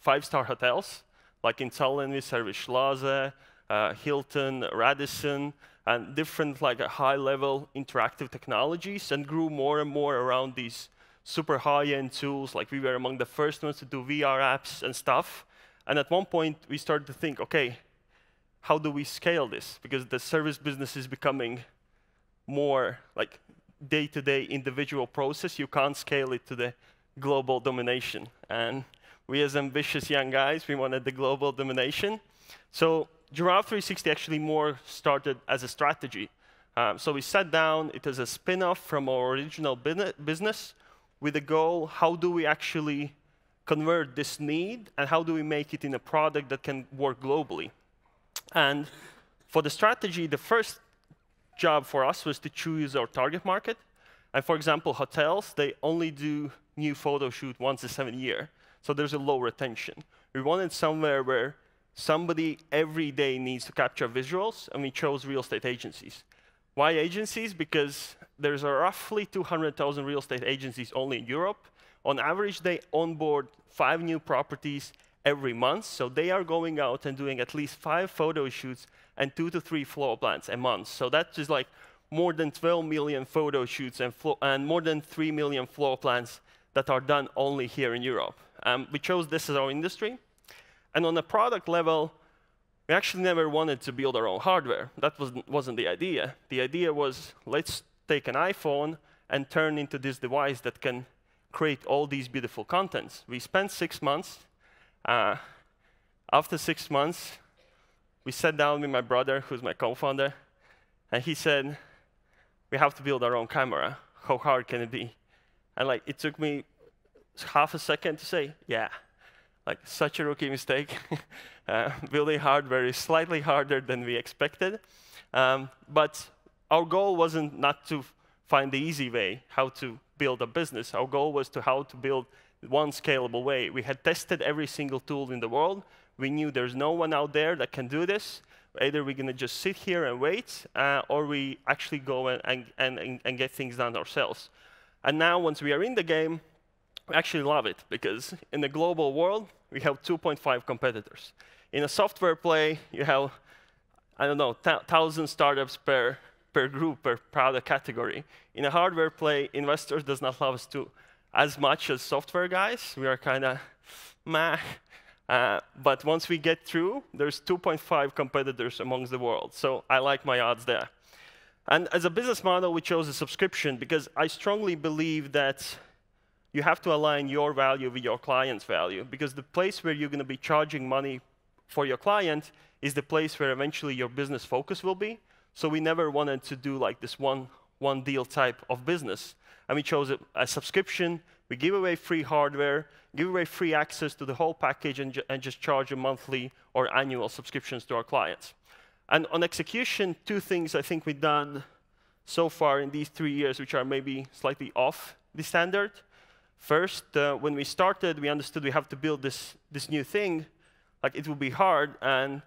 five-star hotels, like in Tallinn, we service Schlössle, uh, Hilton, Radisson, and different like high-level interactive technologies, and grew more and more around these super high-end tools. Like we were among the first ones to do VR apps and stuff. And at one point, we started to think, okay, how do we scale this? Because the service business is becoming more like day-to-day -day individual process. You can't scale it to the global domination. And we as ambitious young guys, we wanted the global domination. So Giraffe 360 actually more started as a strategy. Um, so we sat down, it is a spin-off from our original business with the goal, how do we actually convert this need and how do we make it in a product that can work globally? And for the strategy, the first job for us was to choose our target market. And for example, hotels, they only do new photo shoot once a seven year. So there's a low retention. We wanted somewhere where somebody every day needs to capture visuals, and we chose real estate agencies. Why agencies? Because there's roughly 200,000 real estate agencies only in Europe. On average, they onboard five new properties every month. So they are going out and doing at least five photo shoots and two to three floor plans a month. So that's like more than 12 million photo shoots and, and more than 3 million floor plans that are done only here in Europe. Um, we chose this as our industry. And on a product level, we actually never wanted to build our own hardware. That wasn't, wasn't the idea. The idea was let's take an iPhone and turn into this device that can create all these beautiful contents. We spent six months. Uh, after six months, we sat down with my brother, who's my co-founder, and he said, we have to build our own camera. How hard can it be? And like, it took me half a second to say, yeah, like such a rookie mistake. uh, building hardware is slightly harder than we expected. Um, but our goal wasn't not to find the easy way, how to build a business. Our goal was to how to build one scalable way. We had tested every single tool in the world. We knew there's no one out there that can do this. Either we're going to just sit here and wait, uh, or we actually go and, and, and, and get things done ourselves. And now, once we are in the game, we actually love it, because in the global world, we have 2.5 competitors. In a software play, you have, I don't know, 1,000 startups per, per group, per product category. In a hardware play, investors does not love us too as much as software guys. We are kind of meh. Uh, but once we get through, there's 2.5 competitors amongst the world. So I like my odds there. And as a business model, we chose a subscription because I strongly believe that you have to align your value with your client's value because the place where you're going to be charging money for your client is the place where eventually your business focus will be. So we never wanted to do like this one, one deal type of business. And we chose a, a subscription. We give away free hardware, give away free access to the whole package, and, ju and just charge a monthly or annual subscriptions to our clients. And on execution, two things I think we've done so far in these three years, which are maybe slightly off the standard. First, uh, when we started, we understood we have to build this, this new thing. Like, it would be hard, and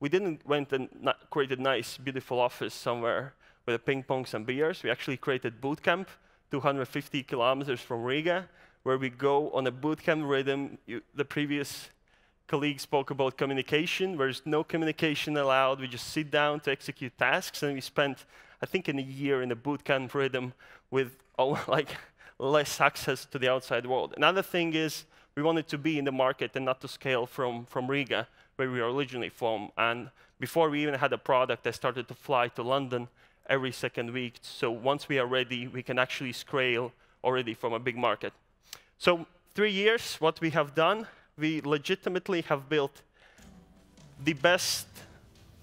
we didn't went and create a nice, beautiful office somewhere with a ping pongs and beers. We actually created boot camp, 250 kilometers from Riga, where we go on a boot camp rhythm. You, the previous colleague spoke about communication. There's no communication allowed. We just sit down to execute tasks, and we spent, I think, in a year in a boot camp rhythm with all, like less access to the outside world. Another thing is we wanted to be in the market and not to scale from, from Riga, where we are originally from. And before we even had a product, I started to fly to London every second week. So once we are ready, we can actually scale already from a big market. So three years, what we have done, we legitimately have built the best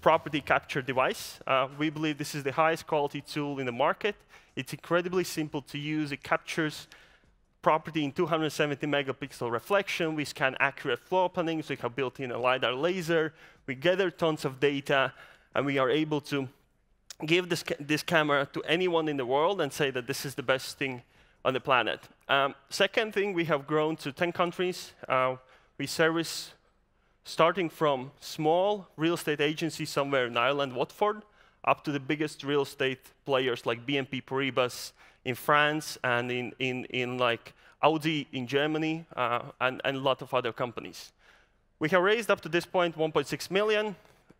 property capture device. Uh, we believe this is the highest quality tool in the market. It's incredibly simple to use. It captures property in 270 megapixel reflection. We scan accurate floor plannings. We have built in a LiDAR laser. We gather tons of data, and we are able to give this, ca this camera to anyone in the world and say that this is the best thing on the planet. Um, second thing, we have grown to 10 countries. Uh, we service starting from small real estate agencies somewhere in Ireland, Watford, up to the biggest real estate players like BNP Paribas in France and in, in, in like Audi in Germany uh, and, and a lot of other companies. We have raised up to this point 1.6 million.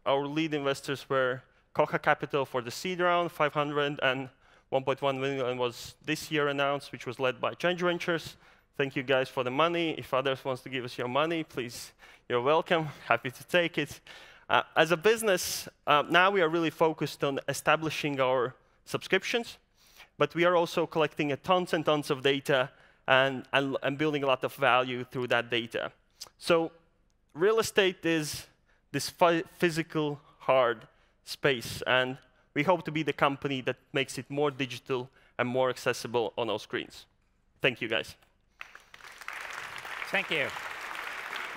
Our lead investors were Coca Capital for the seed round, 500 and 1.1 million was this year announced, which was led by Change Ventures. Thank you guys for the money. If others wants to give us your money, please, you're welcome. Happy to take it. Uh, as a business, uh, now we are really focused on establishing our subscriptions, but we are also collecting tons and tons of data and, and, and building a lot of value through that data. So real estate is this physical, hard space, and we hope to be the company that makes it more digital and more accessible on our screens. Thank you, guys. Thank you.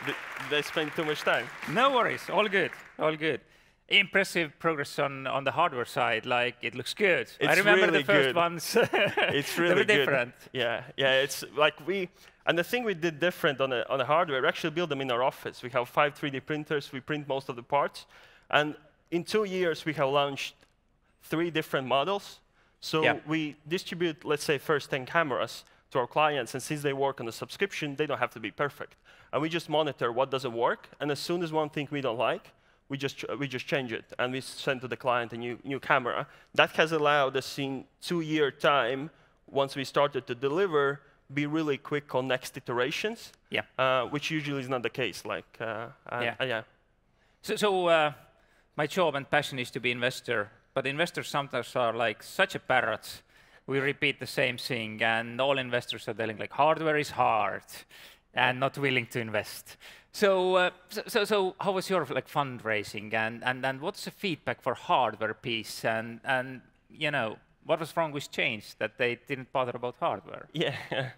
Did, did I spend too much time? No worries. All good. All good. Impressive progress on, on the hardware side. Like, it looks good. It's I remember really the first good. ones. it's really they were different. Good. Yeah, yeah. It's like we, and the thing we did different on the, on the hardware, we actually build them in our office. We have five 3D printers. We print most of the parts. And in two years, we have launched three different models. So yeah. we distribute, let's say, first 10 cameras to our clients, and since they work on a subscription, they don't have to be perfect. And we just monitor what doesn't work, and as soon as one thing we don't like, we just, we just change it, and we send to the client a new, new camera. That has allowed us in two-year time, once we started to deliver, be really quick on next iterations, yeah. Uh, which usually is not the case. Like, uh, yeah. Uh, yeah. So, so uh, my job and passion is to be investor, but investors sometimes are like such a parrots we repeat the same thing, and all investors are telling like hardware is hard and not willing to invest. So, uh, so, so, so, how was your like fundraising, and and and what's the feedback for hardware piece, and and you know what was wrong with change that they didn't bother about hardware? Yeah,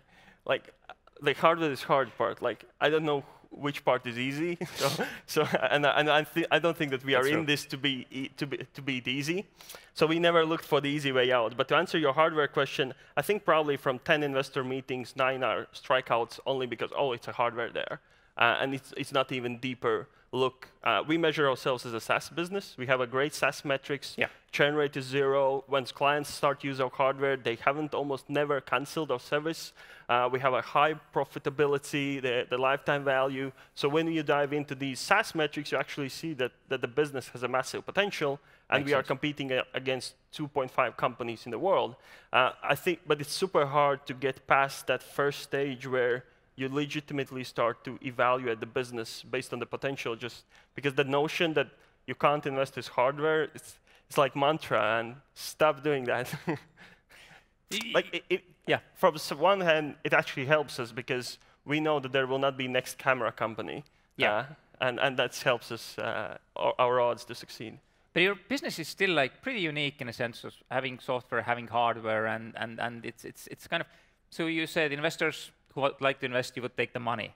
like the hardware is hard part. Like I don't know which part is easy. so, so, and, and I, I, don't think that we That's are true. in this to be, e to, be, to be easy. So we never looked for the easy way out. But to answer your hardware question, I think probably from 10 investor meetings, nine are strikeouts only because, oh, it's a hardware there. Uh, and it's, it's not even deeper look, uh, we measure ourselves as a SaaS business. We have a great SaaS metrics. Yeah. Churn rate is zero. Once clients start use our hardware, they haven't almost never canceled our service. Uh, we have a high profitability, the, the lifetime value. So when you dive into these SaaS metrics, you actually see that, that the business has a massive potential, and Makes we sense. are competing against 2.5 companies in the world. Uh, I think, but it's super hard to get past that first stage where you legitimately start to evaluate the business based on the potential, just because the notion that you can't invest in hardware, it's, it's like mantra, and stop doing that. like it, it, yeah, from one hand, it actually helps us because we know that there will not be next camera company. Yeah. Uh, and, and that helps us, uh, our, our odds to succeed. But your business is still like pretty unique in a sense of having software, having hardware, and, and, and it's, it's, it's kind of, so you said investors who would like to invest, you would take the money.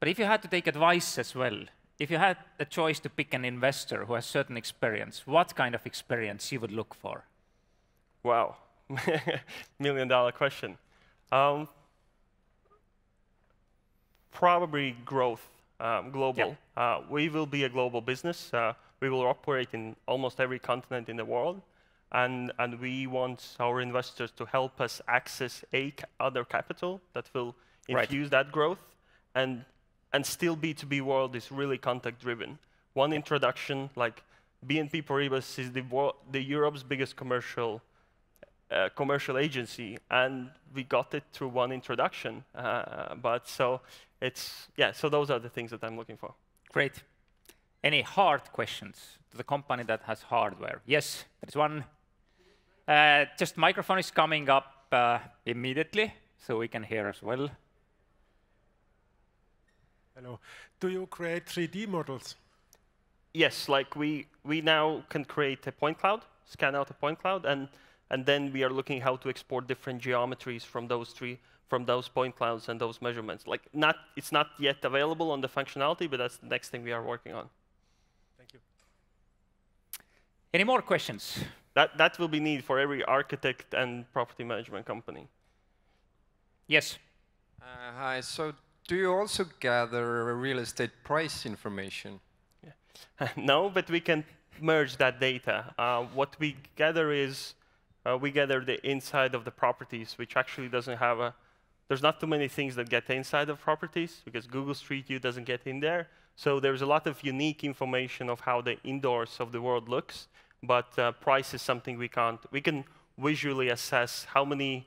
But if you had to take advice as well, if you had a choice to pick an investor who has certain experience, what kind of experience you would look for? Wow, million dollar question. Um, probably growth, um, global. Yeah. Uh, we will be a global business. Uh, we will operate in almost every continent in the world and, and we want our investors to help us access a other capital that will infuse right. that growth, and and still B2B world is really contact driven. One introduction, like BNP Paribas is the, the Europe's biggest commercial uh, commercial agency, and we got it through one introduction. Uh, but so it's yeah. So those are the things that I'm looking for. Great. Any hard questions to the company that has hardware? Yes, there's one uh, just microphone is coming up uh, immediately, so we can hear as well. Hello. Do you create 3D models? Yes, like we, we now can create a point cloud, scan out a point cloud, and, and then we are looking how to export different geometries from those three from those point clouds and those measurements. Like not, it's not yet available on the functionality, but that's the next thing we are working on. Thank you. Any more questions? That, that will be needed for every architect and property management company. Yes. Uh, hi. So do you also gather real estate price information? Yeah. no, but we can merge that data. Uh, what we gather is uh, we gather the inside of the properties, which actually doesn't have a. There's not too many things that get inside of properties because Google Street View doesn't get in there. So there's a lot of unique information of how the indoors of the world looks but uh, price is something we can't. We can visually assess how many,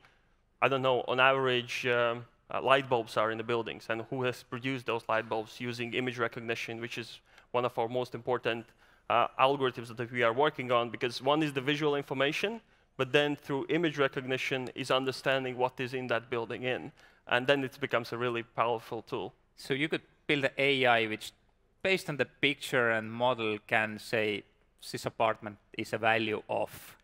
I don't know, on average, um, uh, light bulbs are in the buildings and who has produced those light bulbs using image recognition, which is one of our most important uh, algorithms that we are working on because one is the visual information, but then through image recognition is understanding what is in that building in. And then it becomes a really powerful tool. So you could build an AI which, based on the picture and model, can say, this apartment is a value of.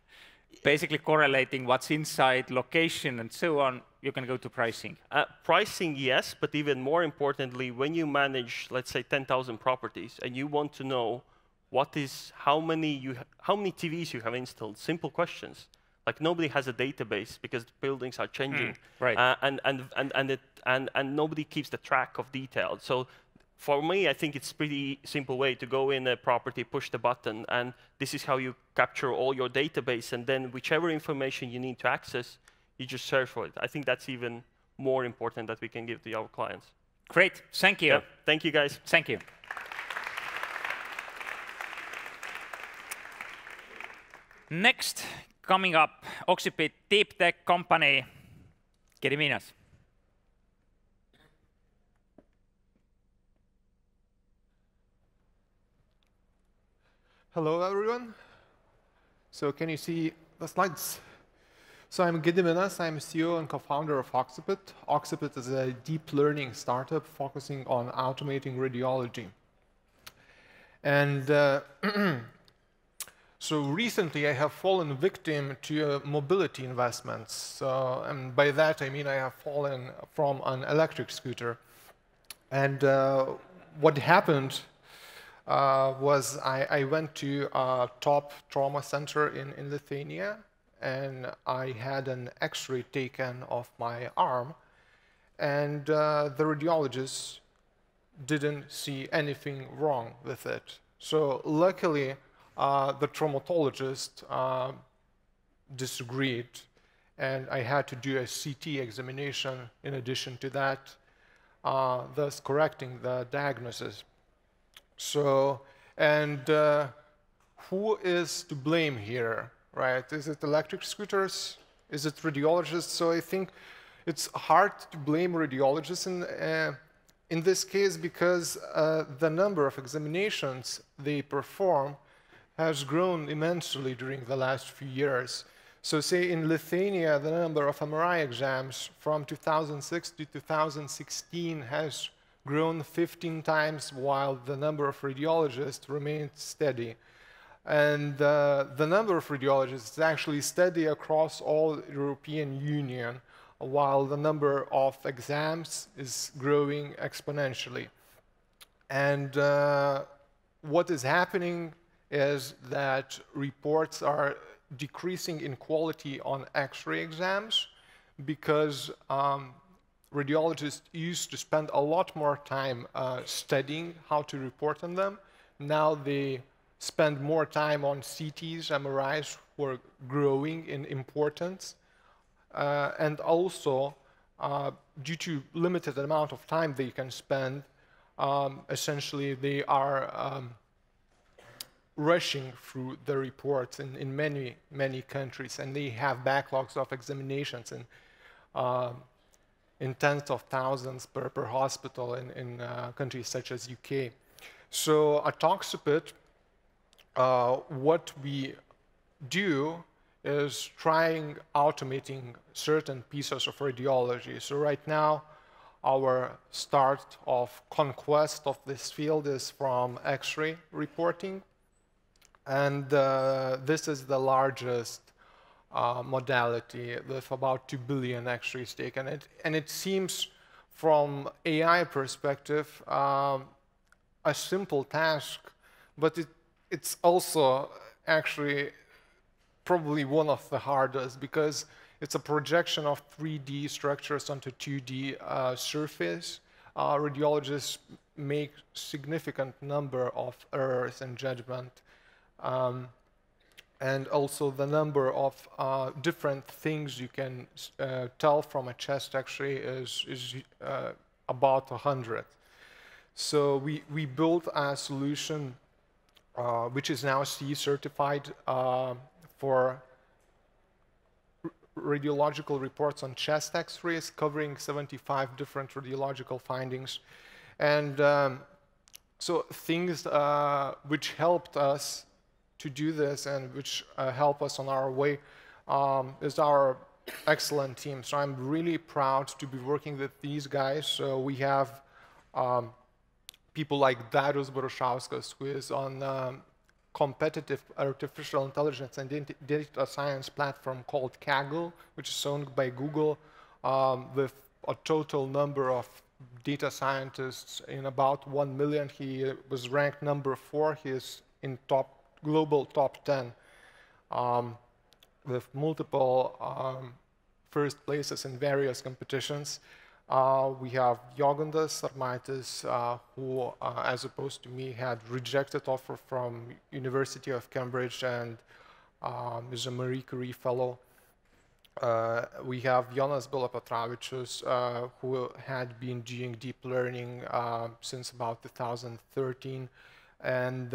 Basically correlating what's inside, location, and so on, you can go to pricing. Uh, pricing, yes, but even more importantly, when you manage, let's say, 10,000 properties, and you want to know what is how many you how many TVs you have installed. Simple questions. Like nobody has a database because buildings are changing, mm, right? Uh, and and and and it and and nobody keeps the track of detail. So for me, I think it's pretty simple way to go in a property, push the button, and this is how you capture all your database, and then whichever information you need to access, you just search for it. I think that's even more important that we can give to our clients. Great, thank you. Yep. Thank you, guys. Thank you. Next, coming up, Oxipit Deep Tech Company, Gediminas. Hello, everyone. So can you see the slides? So I'm Gediminas. I'm CEO and co-founder of Oxipit. Oxipit is a deep learning startup focusing on automating radiology. And uh, so recently I have fallen victim to uh, mobility investments. And by that I mean I have fallen from an electric scooter. And uh, what happened uh, was I, I, went to a top trauma center in, in Lithuania and I had an x-ray taken of my arm and uh, the radiologist didn't see anything wrong with it. So luckily, uh, the traumatologist uh, disagreed and I had to do a CT examination in addition to that, uh, thus correcting the diagnosis. So, and uh, who is to blame here, right? Is it electric scooters? Is it radiologists? So I think it's hard to blame radiologists in, uh, in this case because uh, the number of examinations they perform has grown immensely during the last few years. So say in Lithuania, the number of MRI exams from 2006 to 2016 has grown 15 times while the number of radiologists remained steady. And uh, the number of radiologists is actually steady across all European Union, while the number of exams is growing exponentially. And uh, what is happening is that reports are decreasing in quality on X-ray exams because um, radiologists used to spend a lot more time uh, studying how to report on them. Now they spend more time on CTs, MRIs, who are growing in importance. Uh, and also, uh, due to limited amount of time they can spend, um, essentially they are um, rushing through the reports in, in many, many countries, and they have backlogs of examinations. And um, in tens of thousands per, per hospital in, in uh, countries such as UK. So at Oxipit, uh, what we do is trying automating certain pieces of radiology. So right now, our start of conquest of this field is from X-ray reporting. And uh, this is the largest uh, modality with about 2 billion X-ray taken. And it, and it seems from AI perspective um, a simple task, but it, it's also actually probably one of the hardest because it's a projection of 3D structures onto 2D uh, surface. Uh, radiologists make significant number of errors in judgment. Um, and also the number of uh, different things you can uh, tell from a chest x-ray is, is uh, about 100. So we, we built a solution uh, which is now CE certified uh, for radiological reports on chest x-rays covering 75 different radiological findings. And um, so things uh, which helped us to do this and which uh, help us on our way um, is our excellent team. So I'm really proud to be working with these guys. So we have um, people like Darius Barušauskas, who is on um, competitive artificial intelligence and data science platform called Kaggle, which is owned by Google, um, with a total number of data scientists in about 1 million. He was ranked number four. He is in top global top 10 um, with multiple um, first places in various competitions. Uh, we have Jogundas Armaitis, uh, who, uh, as opposed to me, had rejected offer from University of Cambridge and um, is a Marie Curie Fellow. Uh, we have Jonas Bialopetravičius, uh, who had been doing deep learning uh, since about 2013, and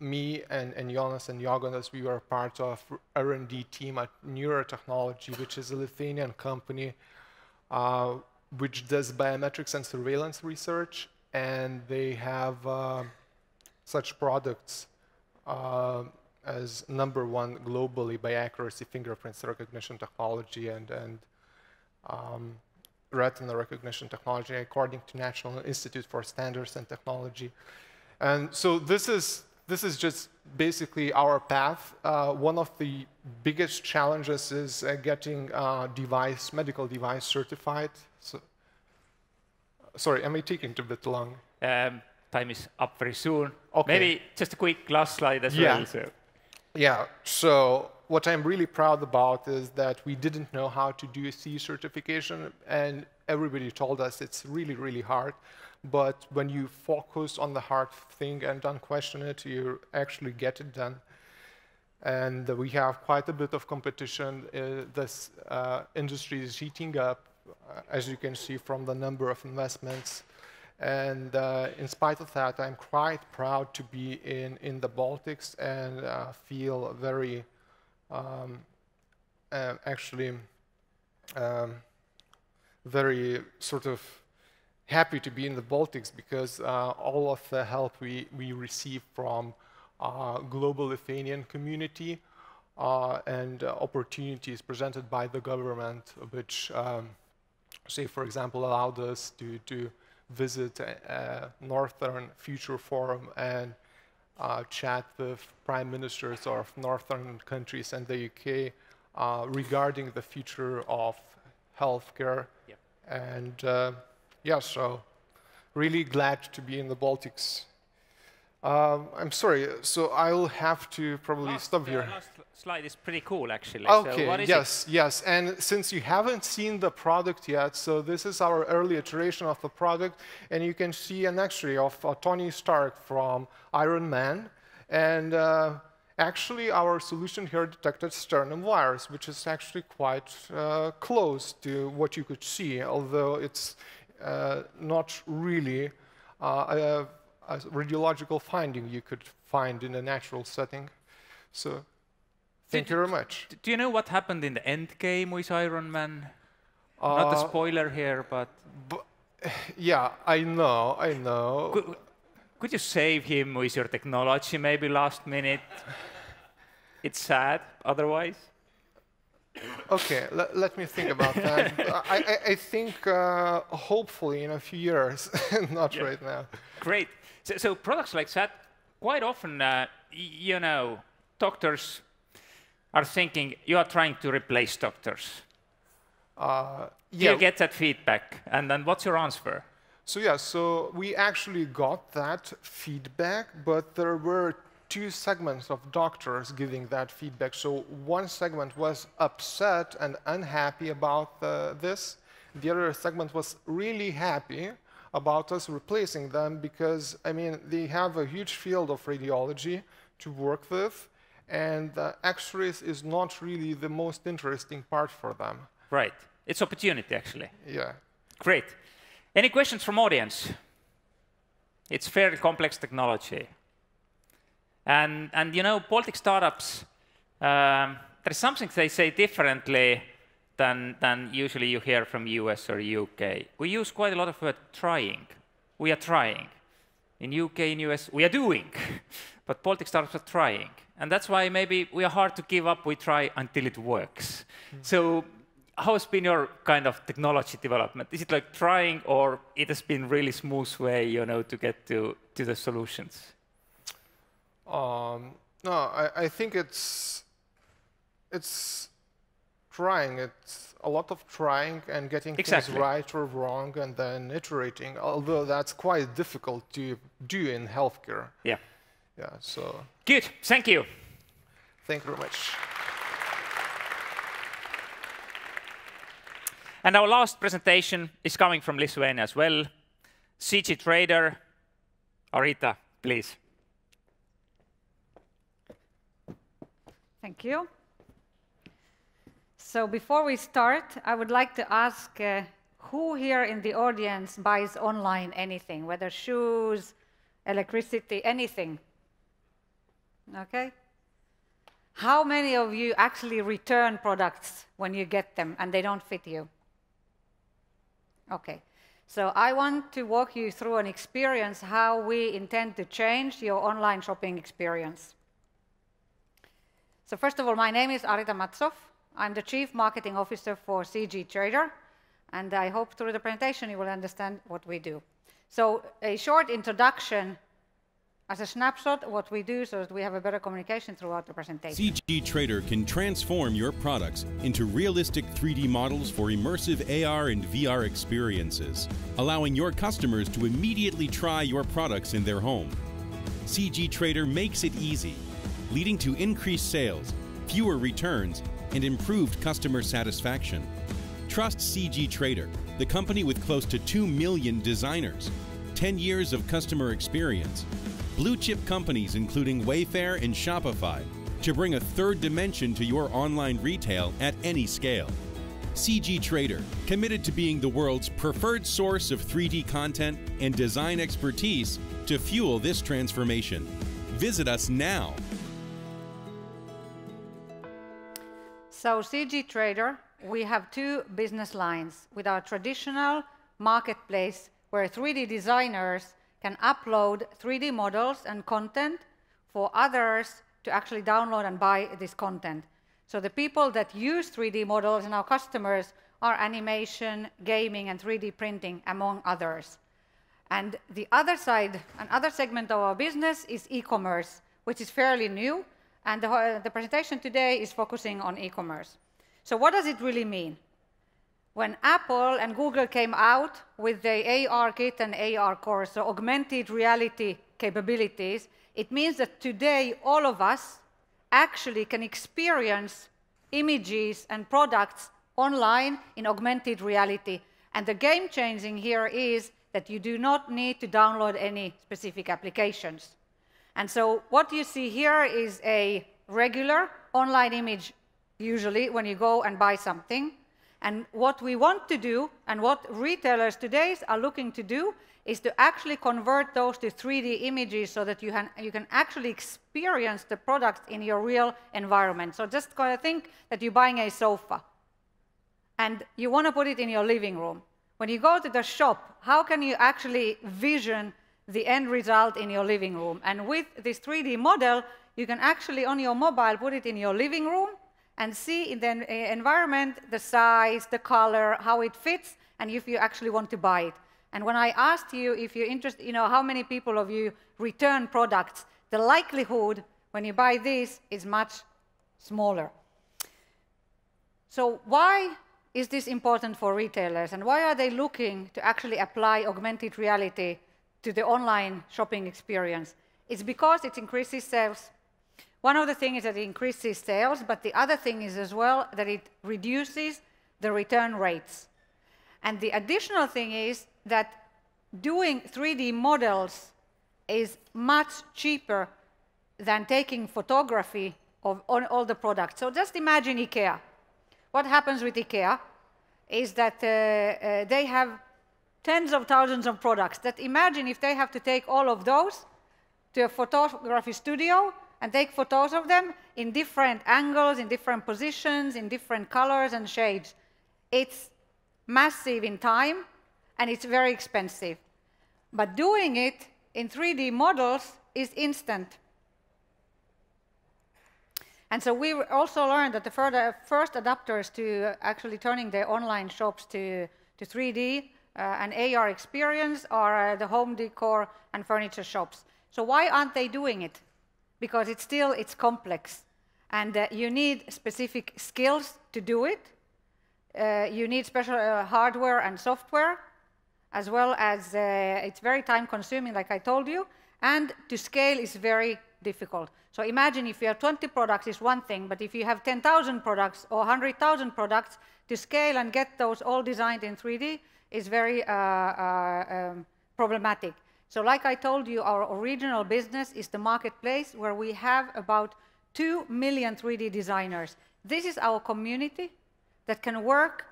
me and, and Jonas and Jogundas, we were part of R&D team at Neurotechnology, which is a Lithuanian company uh, which does biometrics and surveillance research, and they have uh, such products uh, as number one globally by accuracy fingerprints recognition technology and, and um, retina recognition technology according to National Institute for Standards and Technology. And so this is, this is just basically our path. Uh, one of the biggest challenges is uh, getting uh, device, medical device certified. So, sorry, am I taking a bit long? Um, time is up very soon. Okay. Maybe just a quick last slide as yeah. well. So. Yeah, so what I'm really proud about is that we didn't know how to do a CE certification, and everybody told us it's really, really hard. But when you focus on the hard thing and don't question it, you actually get it done. And we have quite a bit of competition. Uh, this uh, industry is heating up, uh, as you can see from the number of investments. And uh, in spite of that, I'm quite proud to be in, in the Baltics and uh, feel very um, uh, actually um, very sort of happy to be in the Baltics because uh, all of the help we, we receive from uh, global Lithuanian community uh, and opportunities presented by the government, which, um, say, for example, allowed us to, to visit a, a Northern Future Forum and uh, chat with prime ministers of northern countries and the UK uh, regarding the future of healthcare. Yep. And uh, yeah, so really glad to be in the Baltics. Um, I'm sorry, so I'll have to probably last, stop here. last slide is pretty cool, actually. Okay, so yes, it? yes. And since you haven't seen the product yet, so this is our early iteration of the product, and you can see an X-ray of uh, Tony Stark from Iron Man. And uh, actually, our solution here detected sternum wires, which is actually quite uh, close to what you could see, although it's uh, not really uh, a, a radiological finding you could find in a natural setting. So Thank you very much. Do you know what happened in the end game with Iron Man? Uh, Not a spoiler here, but... but... Yeah, I know, I know. Could, could you save him with your technology maybe last minute? It's sad otherwise. Okay, let, let me think about that. I, I, I, think uh, hopefully in a few years, not yeah. right now. Great. So, so, products like that, quite often, uh, you know, doctors are thinking you are trying to replace doctors. Uh, yeah. Do you get that feedback? And then what's your answer? So yeah, so we actually got that feedback, but there were two segments of doctors giving that feedback. So one segment was upset and unhappy about uh, this. The other segment was really happy about us replacing them because, I mean, they have a huge field of radiology to work with, and uh, X-rays is not really the most interesting part for them. Right. It's opportunity, actually. Yeah. Great. Any questions from audience? It's fairly complex technology. And, and you know, Baltic startups, um, there's something they say differently than, than usually you hear from US or UK. We use quite a lot of word trying. We are trying. In UK, in US, we are doing. but Baltic startups are trying. And that's why maybe we are hard to give up. We try until it works. Mm. So how has been your kind of technology development? Is it like trying, or it has been really smooth way, you know, to get to to the solutions? Um, no, I, I think it's it's trying. It's a lot of trying and getting exactly. things right or wrong, and then iterating. Although that's quite difficult to do in healthcare. Yeah. Yeah. So. Good. Thank you. Thank you very much. And our last presentation is coming from Lithuania as well. CG Trader, Arita, please. Thank you. So before we start, I would like to ask uh, who here in the audience buys online anything, whether shoes, electricity, anything? Okay? How many of you actually return products when you get them and they don't fit you? Okay. So I want to walk you through an experience how we intend to change your online shopping experience. So first of all, my name is Arita Mattsoff. I'm the Chief Marketing Officer for CG Trader, and I hope through the presentation you will understand what we do. So a short introduction as a snapshot of what we do so that we have a better communication throughout the presentation. CG Trader can transform your products into realistic 3D models for immersive AR and VR experiences, allowing your customers to immediately try your products in their home. CG Trader makes it easy, leading to increased sales, fewer returns, and improved customer satisfaction. Trust CG Trader, the company with close to 2 million designers, 10 years of customer experience, blue chip companies including Wayfair and Shopify to bring a third dimension to your online retail at any scale. CG Trader, committed to being the world's preferred source of 3D content and design expertise to fuel this transformation. Visit us now. So CG Trader, we have two business lines with our traditional marketplace where 3D designers can upload 3D models and content for others to actually download and buy this content. So the people that use 3D models and our customers are animation, gaming, and 3D printing, among others. And the other side, another segment of our business is e-commerce, which is fairly new, and the, the presentation today is focusing on e-commerce. So what does it really mean? When Apple and Google came out with the ARKit and ARCore, so augmented reality capabilities, it means that today all of us actually can experience images and products online in augmented reality. And the game changing here is that you do not need to download any specific applications. And so what you see here is a regular online image, usually when you go and buy something. And what we want to do, and what retailers today are looking to do, is to actually convert those to 3D images so that you can, you can actually experience the product in your real environment. So just kind of think that you're buying a sofa, and you want to put it in your living room. When you go to the shop, how can you actually vision the end result in your living room? And with this 3D model, you can actually, on your mobile, put it in your living room and see in the eh, environment the size, the color, how it fits, and if you actually want to buy it. And when I asked you if you're interested, you know, how many people of you return products, the likelihood when you buy this is much smaller. So why is this important for retailers and why are they looking to actually apply augmented reality to the online shopping experience? It's because it increases sales. One of the things is that it increases sales, but the other thing is as well that it reduces the return rates. And the additional thing is that doing 3D models is much cheaper than taking photography of on all the products. So just imagine IKEA. What happens with IKEA is that uh, uh, they have tens of thousands of products. That imagine if they have to take all of those to a photography studio and take photos of them in different angles, in different positions, in different colors and shades. It's massive in time and it's very expensive. But doing it in 3D models is instant. And so we also learned that the first adapters to actually turning their online shops to, to 3D uh, and AR experience are uh, the home decor and furniture shops. So why aren't they doing it? Because it's still, it's complex. And uh, you need specific skills to do it. Uh, you need special uh, hardware and software, as well as uh, it's very time consuming, like I told you, and to scale is very difficult. So imagine if you have 20 products is one thing, but if you have 10,000 products or 100,000 products, to scale and get those all designed in 3D is very uh, uh, um, problematic. So like I told you, our original business is the marketplace where we have about 2 million 3D designers. This is our community that can work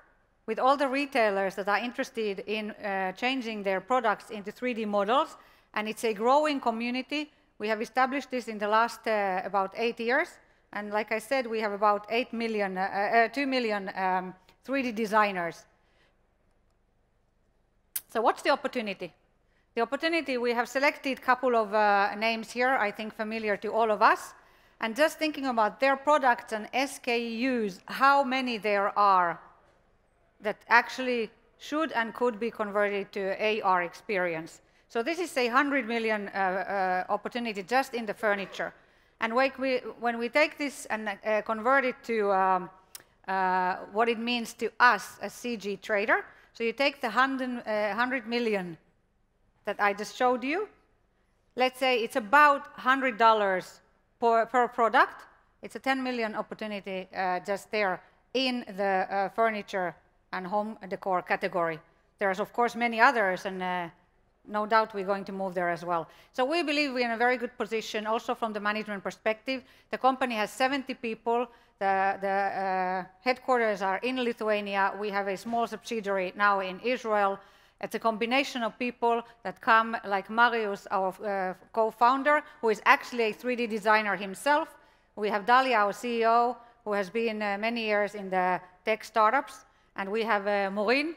with all the retailers that are interested in uh, changing their products into 3D models. And it's a growing community we have established this in the last uh, about eight years. And like I said, we have about 8 million, uh, uh, 2 million um, 3D designers. So what's the opportunity? The opportunity, we have selected a couple of uh, names here, I think familiar to all of us. and just thinking about their products and SKUs, how many there are that actually should and could be converted to AR experience. So this is a 100 million uh, uh, opportunity just in the furniture. And we, when we take this and uh, convert it to um, uh, what it means to us as CG trader, so you take the 100, 100 million that I just showed you, let's say it's about $100 per, per product. It's a 10 million opportunity uh, just there in the uh, furniture and home decor category. There's, of course, many others, and uh, no doubt we're going to move there as well. So we believe we're in a very good position, also from the management perspective. The company has 70 people. The, the uh, headquarters are in Lithuania. We have a small subsidiary now in Israel. It's a combination of people that come, like Marius, our uh, co-founder, who is actually a 3D designer himself. We have Dalia, our CEO, who has been uh, many years in the tech startups. And we have uh, Maureen,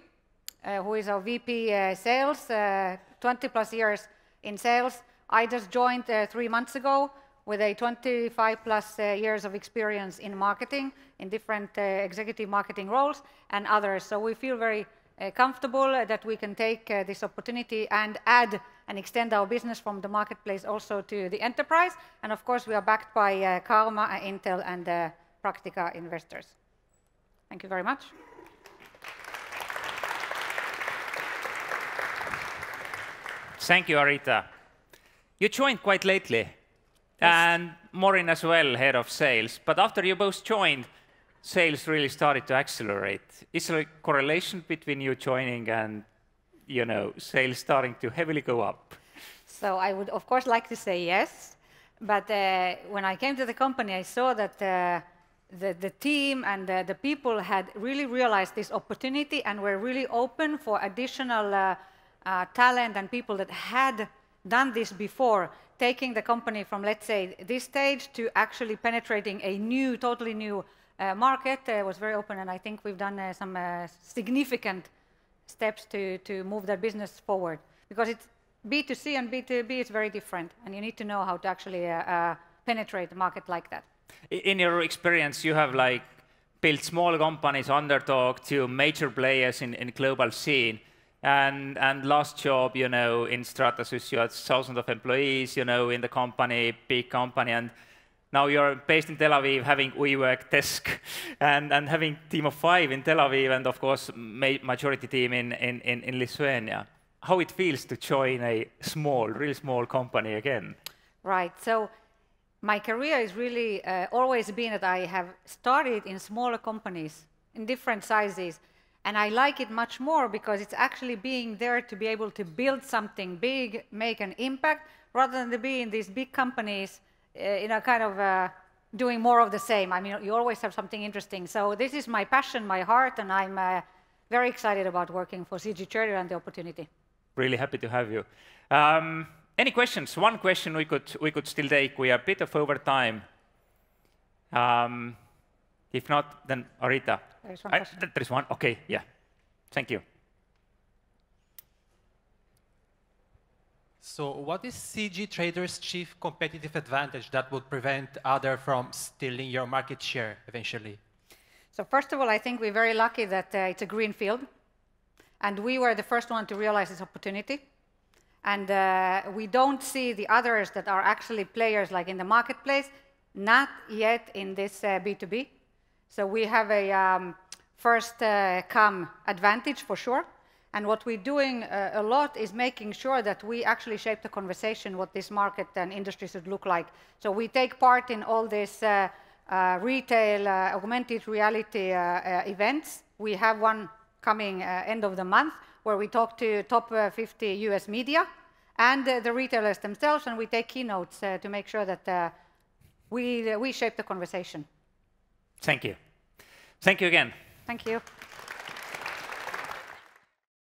uh, who is our VP uh, sales, uh, 20 plus years in sales. I just joined three months ago with a 25 plus years of experience in marketing, in different executive marketing roles and others. So we feel very uh, comfortable that we can take uh, this opportunity and add and extend our business from the marketplace also to the enterprise. And of course, we are backed by uh, Karma, Intel, and Practica investors. Thank you very much. Thank you, Arita. You joined quite lately. And Maureen as well, head of sales. But after you both joined, sales really started to accelerate. Is there a correlation between you joining and you know sales starting to heavily go up? So I would of course like to say yes, but uh, when I came to the company, I saw that uh, the, the team and the, the, people had really realized this opportunity and were really open for additional uh, uh talent and people that had done this before, taking the company from, let's say, this stage to actually penetrating a new, totally new uh, market uh, was very open, and I think we've done uh, some significant steps to, to move that business forward. Because it's B2C and B2B is very different, and you need to know how to actually penetrate the market like that. In your experience, you have like built small companies, underdog, to major players in, in global scene. And, and last job, you know, in Stratasys, you had thousands of employees, you know, in the company, big company, and now you're based in Tel Aviv, having WeWork desk, and, and having team of five in Tel Aviv, and of course, majority team in, in, in, in Lithuania. How it feels to join a small, really small company again? Right. So my career has really uh, always been that I have started in smaller companies in different sizes. And I like it much more because it's actually being there to be able to build something big, make an impact, rather than to be in these big companies uh, you know, kind of uh, doing more of the same. I mean, you always have something interesting. So this is my passion, my heart, and I'm uh, very excited about working for CG Trader and the opportunity. Really happy to have you. Um, any questions? One question we could we could still take. We are a bit of over time. Um, if not, then Arita. There is one I, There is one. Okay. Yeah. Thank you. So what is CG Trader's chief competitive advantage that would prevent other from stealing your market share eventually? So first of all, I think we're very lucky that uh, it's a green field. And we were the first one to realize this opportunity. And uh, we don't see the others that are actually players like in the marketplace, not yet in this uh, B2B. So we have a um, first uh, come advantage for sure. And what we're doing uh, a lot is making sure that we actually shape the conversation what this market and industry should look like. So we take part in all these uh, uh, retail uh, augmented reality uh, events. We have one coming end of the month where we talk to top 50 US media and the retailers themselves, and we take keynotes to make sure that we, we shape the conversation. Thank you. Thank you again. Thank you.